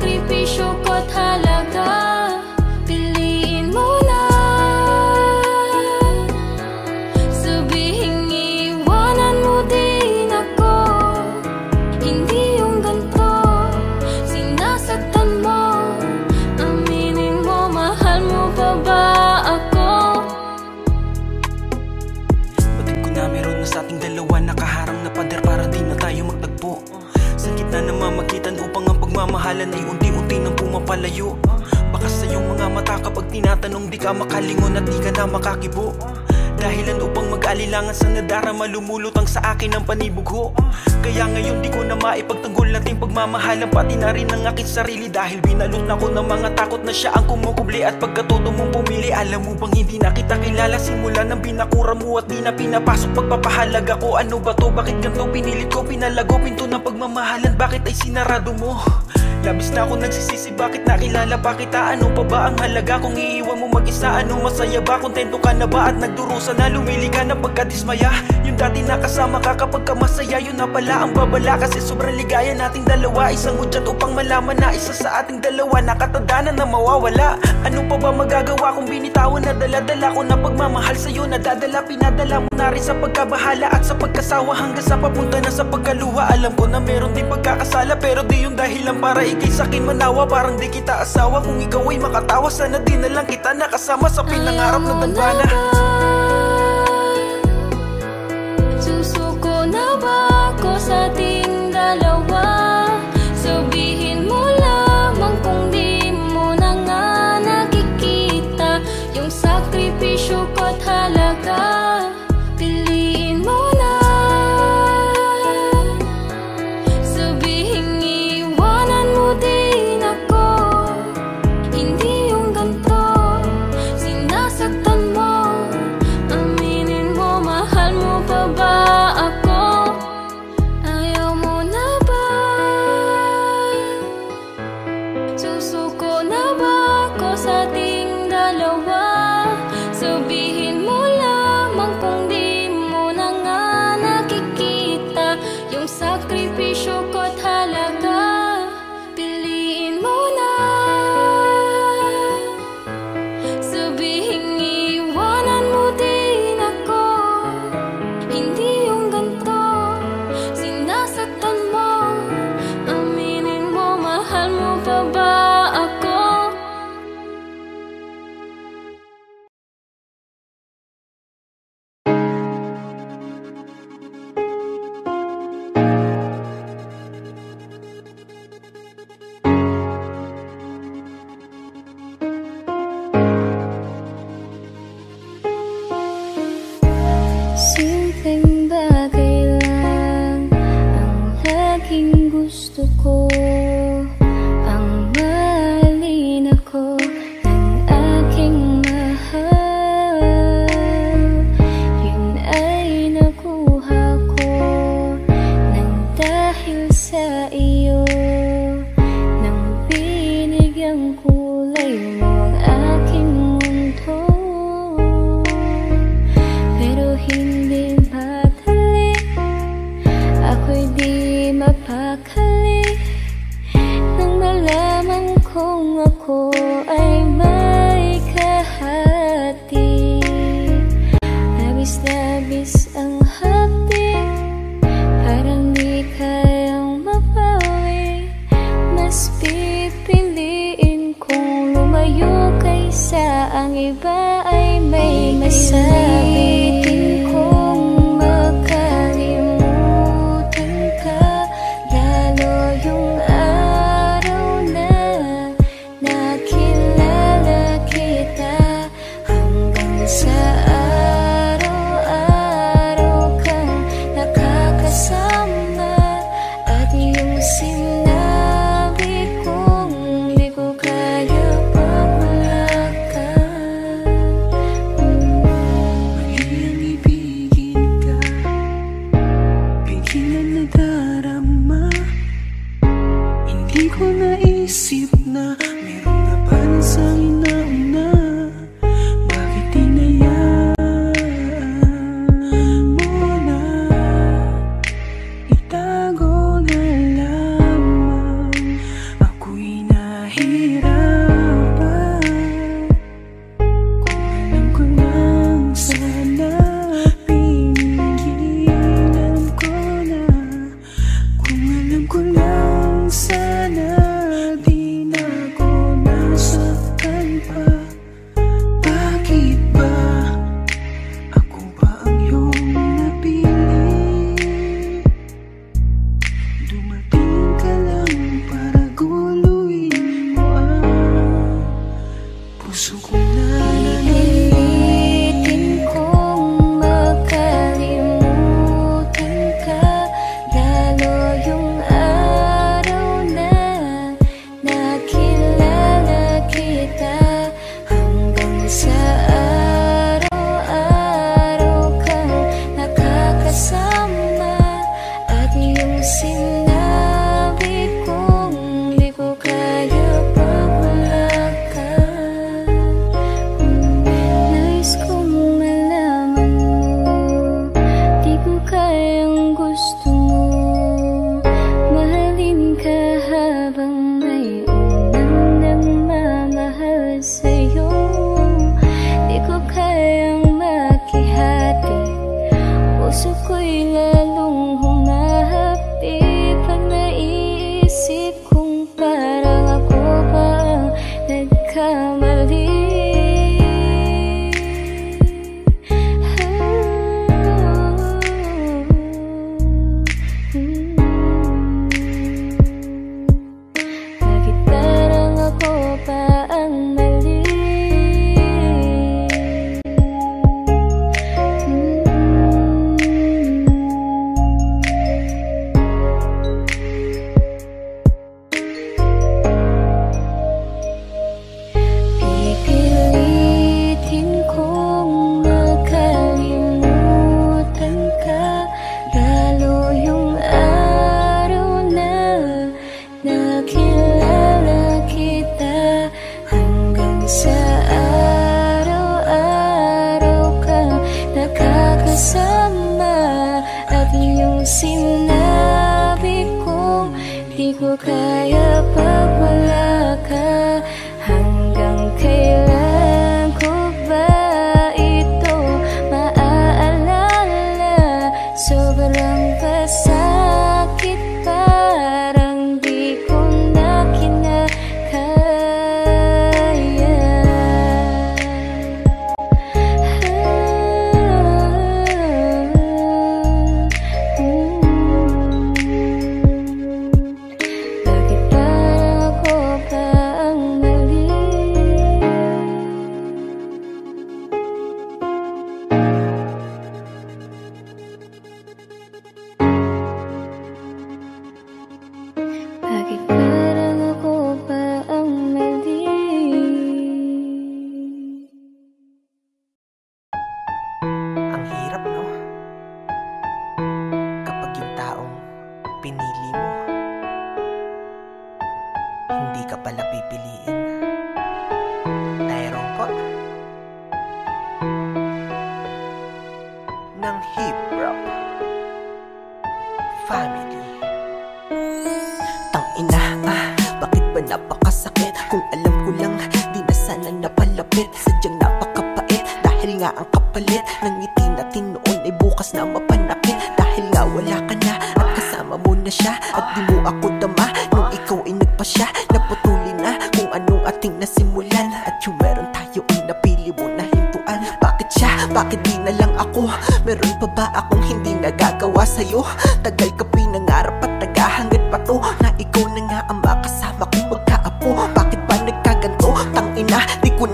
Speaker 13: Yung
Speaker 1: sakripisyo ko't halaga
Speaker 14: nang pumapalayo Baka sa iyong mga mata kapag tinatanong di ka makalingon at di ka na makakibo. Dahilan upang mag-alilangan sa nadarama Lumulutang sa akin ang panibugho. Kaya ngayon di ko na maipagtanggol nating pagmamahalan Pati na rin ang aking sarili. Dahil binalot na ko ng mga takot na siya ang kumukubli At pagkatuto mong pumili. Alam mo bang hindi na kita kilala? Simula nang binakura mo at di na pinapasok Pagpapahalaga ko ano ba to? Bakit ganito? Pinilit ko? Pinalago pinto ng pagmamahalan. Bakit ay sinarado mo? Labis na ako nagsisisi bakit nakilala? Pa kita Ano pa ba ang halaga kung iiwan mo mag-isa Ano masaya ba? Kontento ka na ba? At nagdurusa na Lumili ka na pagkadismaya Yung dati nakasama ka kapag ka masaya Yun na pala ang babala. Kasi sobrang ligaya nating dalawa. Isang udyat upang malaman na isa sa ating dalawa. Nakatadanan na mawawala. Ano pa ba magagawa kung binitawan na dala-dala ko na pagmamahal sa'yo? Nadadala pinadala mo na rin sa pagkabahala at sa pagkasawa. Hanggang sa papunta na sa pagkaluha. Alam ko na meron din pagkakasala pero di yung dahilan para ikay sa'kin manawa. Parang di kita asawa. Kung ikaw ay makatawa Sana di na lang kita nakasama sa pinangarap na dambana
Speaker 1: Susuko na ba ako sa ating dalawa? think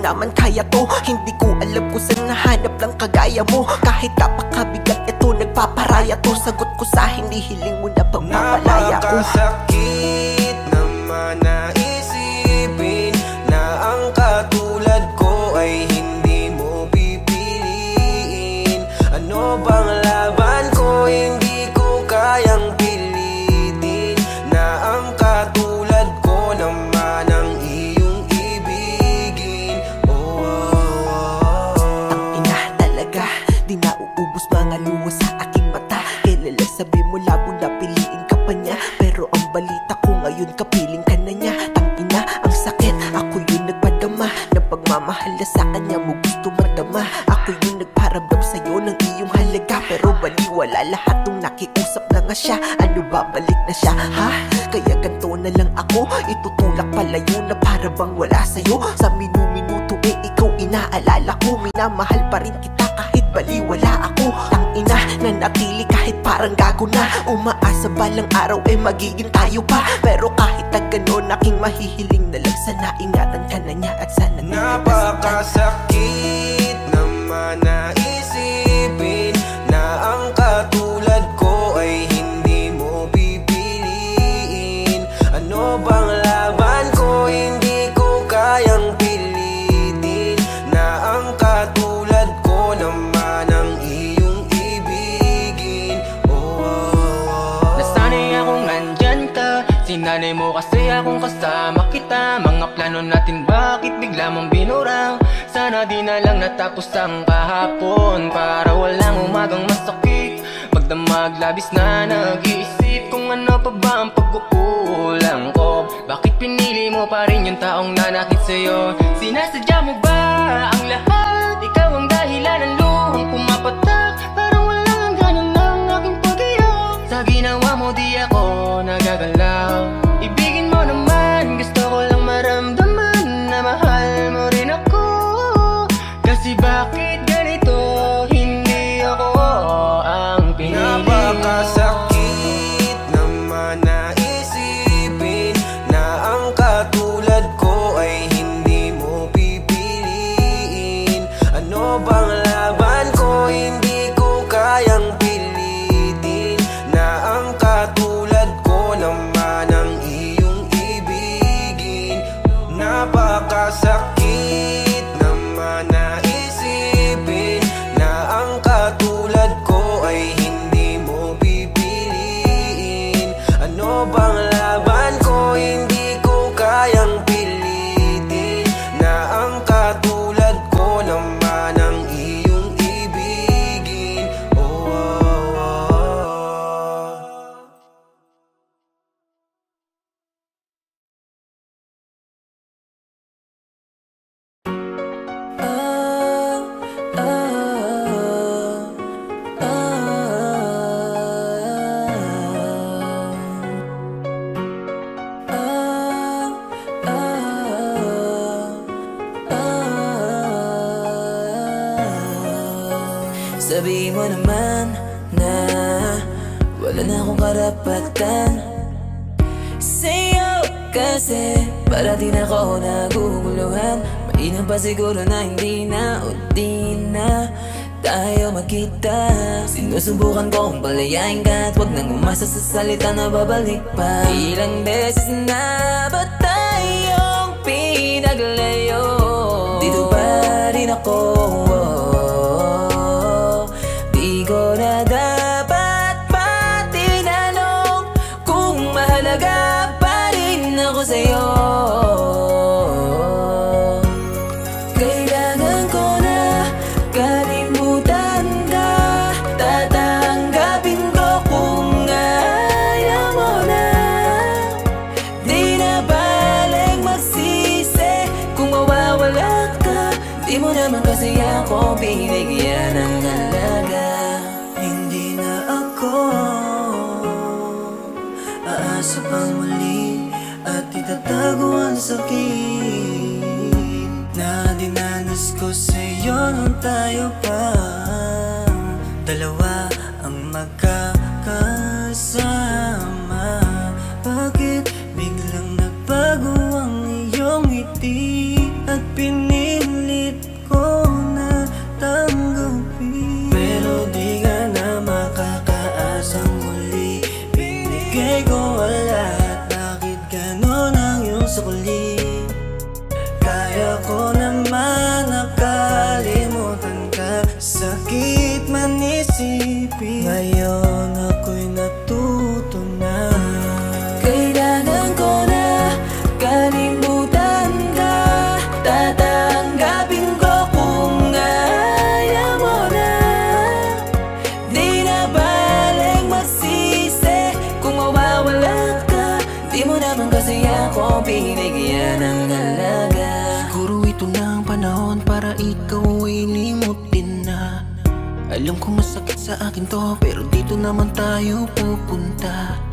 Speaker 1: naman kaya to. Hindi ko alam kung saan nahanap ng kagaya mo. Kahit napakabigat ito nagpaparaya to.
Speaker 15: Sagot ko sa hinihiling mo
Speaker 12: na pamapalaya ko. Napakasakit naman na sa'yo. Sa minuminuto eh ikaw inaalala ko. Minamahal pa rin kita kahit baliwala ako.
Speaker 4: Tang ina nanatili kahit parang gago na. Umaasa balang araw eh magiging tayo pa? Pero kahit na ganun aking mahihiling na
Speaker 12: lang Sana ingatan ka na niya at sana Napakasakit. lamang binurang Sana di
Speaker 4: na lang natapos ang kahapon. Para walang umagang masakit. Pagdamag labis na nag-iisip Kung ano pa ba ang pagkukulang ko.
Speaker 12: Bakit pinili mo pa rin yung taong nanakit sa'yo? Sinasadya mo ba ang lahat? Ikaw ang dahilan ng luhang pumapatak. Parang walang hangganan ng aking pag-iyak Sa ginawa mo di ako
Speaker 4: nagagalaw nasaktan Sa'yo kasi Para di na ako naguguluhan. Mainam pa siguro na hindi na o di
Speaker 8: na tayo magkita. Sinusubukan kong balayain ka At huwag nang umasa sa salita na babalik pa. Ilang beses na akin to Pero dito naman tayo pupunta.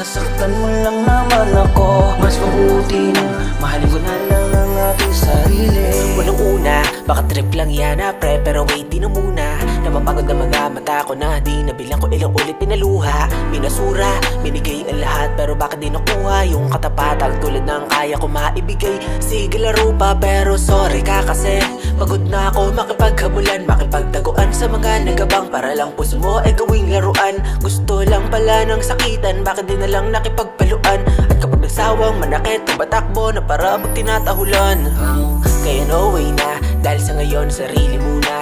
Speaker 8: Sasaktan mo lang naman ako. Mas mabuti na, mahalin ko na lang ang aking sarili.
Speaker 2: Unang una, baka trip lang yan na pre. Pero wait, di na muna Napapagod na mga mata ko na Di nabilang ko ilang ulit pinaluha. Minasura, binigay ang lahat Pero bakit di nakuha yung katapatan Tulad ng kaya ko maibigay Sige laro pa pero sorry ka kasi Pagod na ako makipaghabulan Makipagtaguan sa mga nagabang. Para lang puso mo ay gawing laruan. Gusto lang pala ng sakitan Bakit di na lang nakipagpaluan? At kapag nagsawang manakit Tumatakbo na para bag tinatahulan Kaya no way na Dahil sa ngayon sarili muna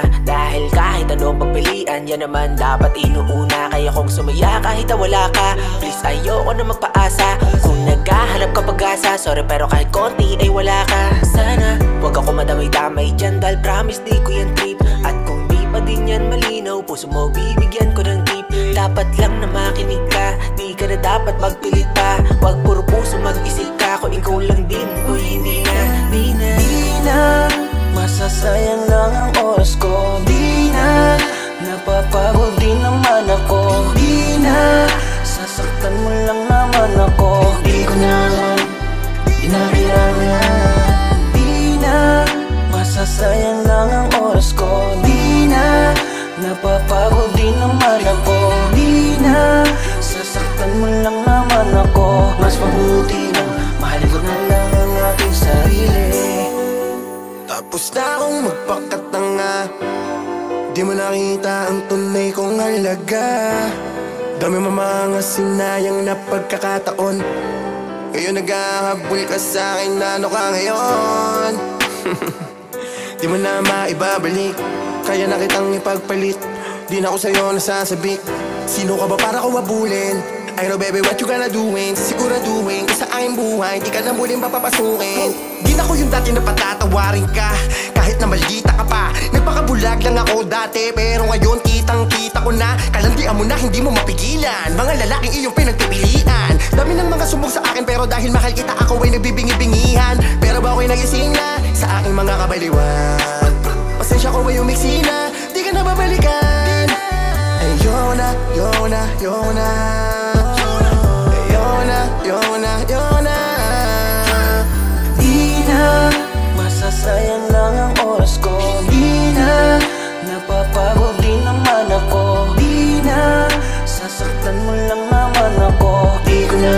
Speaker 2: Dahil kahit anong pagpilian Yan naman dapat inuuna. Kaya kung sumaya kahit wala ka Please ayoko na magpaasa. Kung naghahanap ka pag-asa Sorry pero kahit konti ay wala ka. Sana wag ako madamay-damay dyan Dahil promise di ko yan trip. At kung di pa din yan malinaw Puso mo bibigyan ko ng tip. Dapat lang na makinig ka Di ka na dapat magpilit pa. Wag puro puso mag-isip ka Kung ikaw lang din Uy hindi na, di na
Speaker 8: Di na, masasayang lang ang oras ko. Di na, napapagod din naman ako. Di na, sasaktan mo lang naman ako. Di ko naman, inakailangan Di na, masasayang lang ang oras ko. Di na, napapagod din naman ako. Di na, sasaktan mo lang naman ako. Mas mabuti na, mahalin na lang ang aking sarili
Speaker 3: Tapos na akong magpakatanga Di mo nakita ang tunay kong halaga. Dami mo mga sinayang na pagkakataon Ngayon naghahabol ka sa akin na ano ka ngayon? Di mo na maibabalik. Kaya na kitang ipagpalit. Di na ako sa'yo nasasabik Sino ka ba para ko mabulin? I know baby what you gonna doing Siguraduhin ka sa aking buhay? Di ka na muling papapasukin. Di na ko yung dati na patatawarin ka. Kahit na maldita ka pa Nagpakabulag lang ako dati. Pero ngayon kitang kita ko na. Kalandian mo na hindi mo mapigilan. Mga lalaking iyong pinagpipilian. Dami ng mga sumbong sa akin Pero dahil mahal kita ako ay nagbibingi-bingihan. Pero ba ako'y nagising na Sa aking mga kabaliwan? Pasensya ko ay umiksi na? Di ka na babalikan. Ayona, yona, yona Yona, yona, yona
Speaker 8: Di na, masasayang lang ang oras ko. Di na, napapagod din naman ako Di na, sasaktan mo lang naman ako. Di ko na,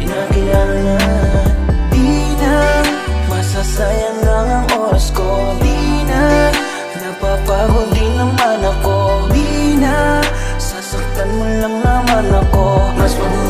Speaker 8: inakailangan Di na, masasayang lang ang oras ko. Di na, napapagod din naman ako Di na, sasaktan mo lang naman ako. Mas mabuti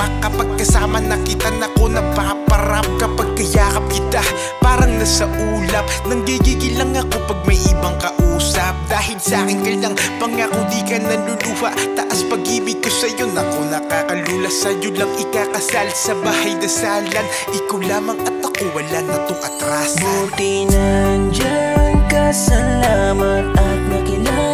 Speaker 14: dalawa Kapag kasama na kita na napaparap Kapag kayakap kita. Parang nasa ulap Nanggigigil lang ako pag may ibang kausap. Dahil sa akin ka lang pangako di ka naluluha. Taas pag-ibig ko sa'yo nako nakakalula. Sa'yo lang ikakasal sa bahay dasalan. Ikaw lamang at ako wala na tong atrasan.
Speaker 8: Buti nandyan ka salamat at nakilala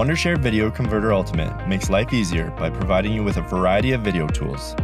Speaker 16: Wondershare Video Converter Ultimate makes life easier by providing you with a variety of video tools.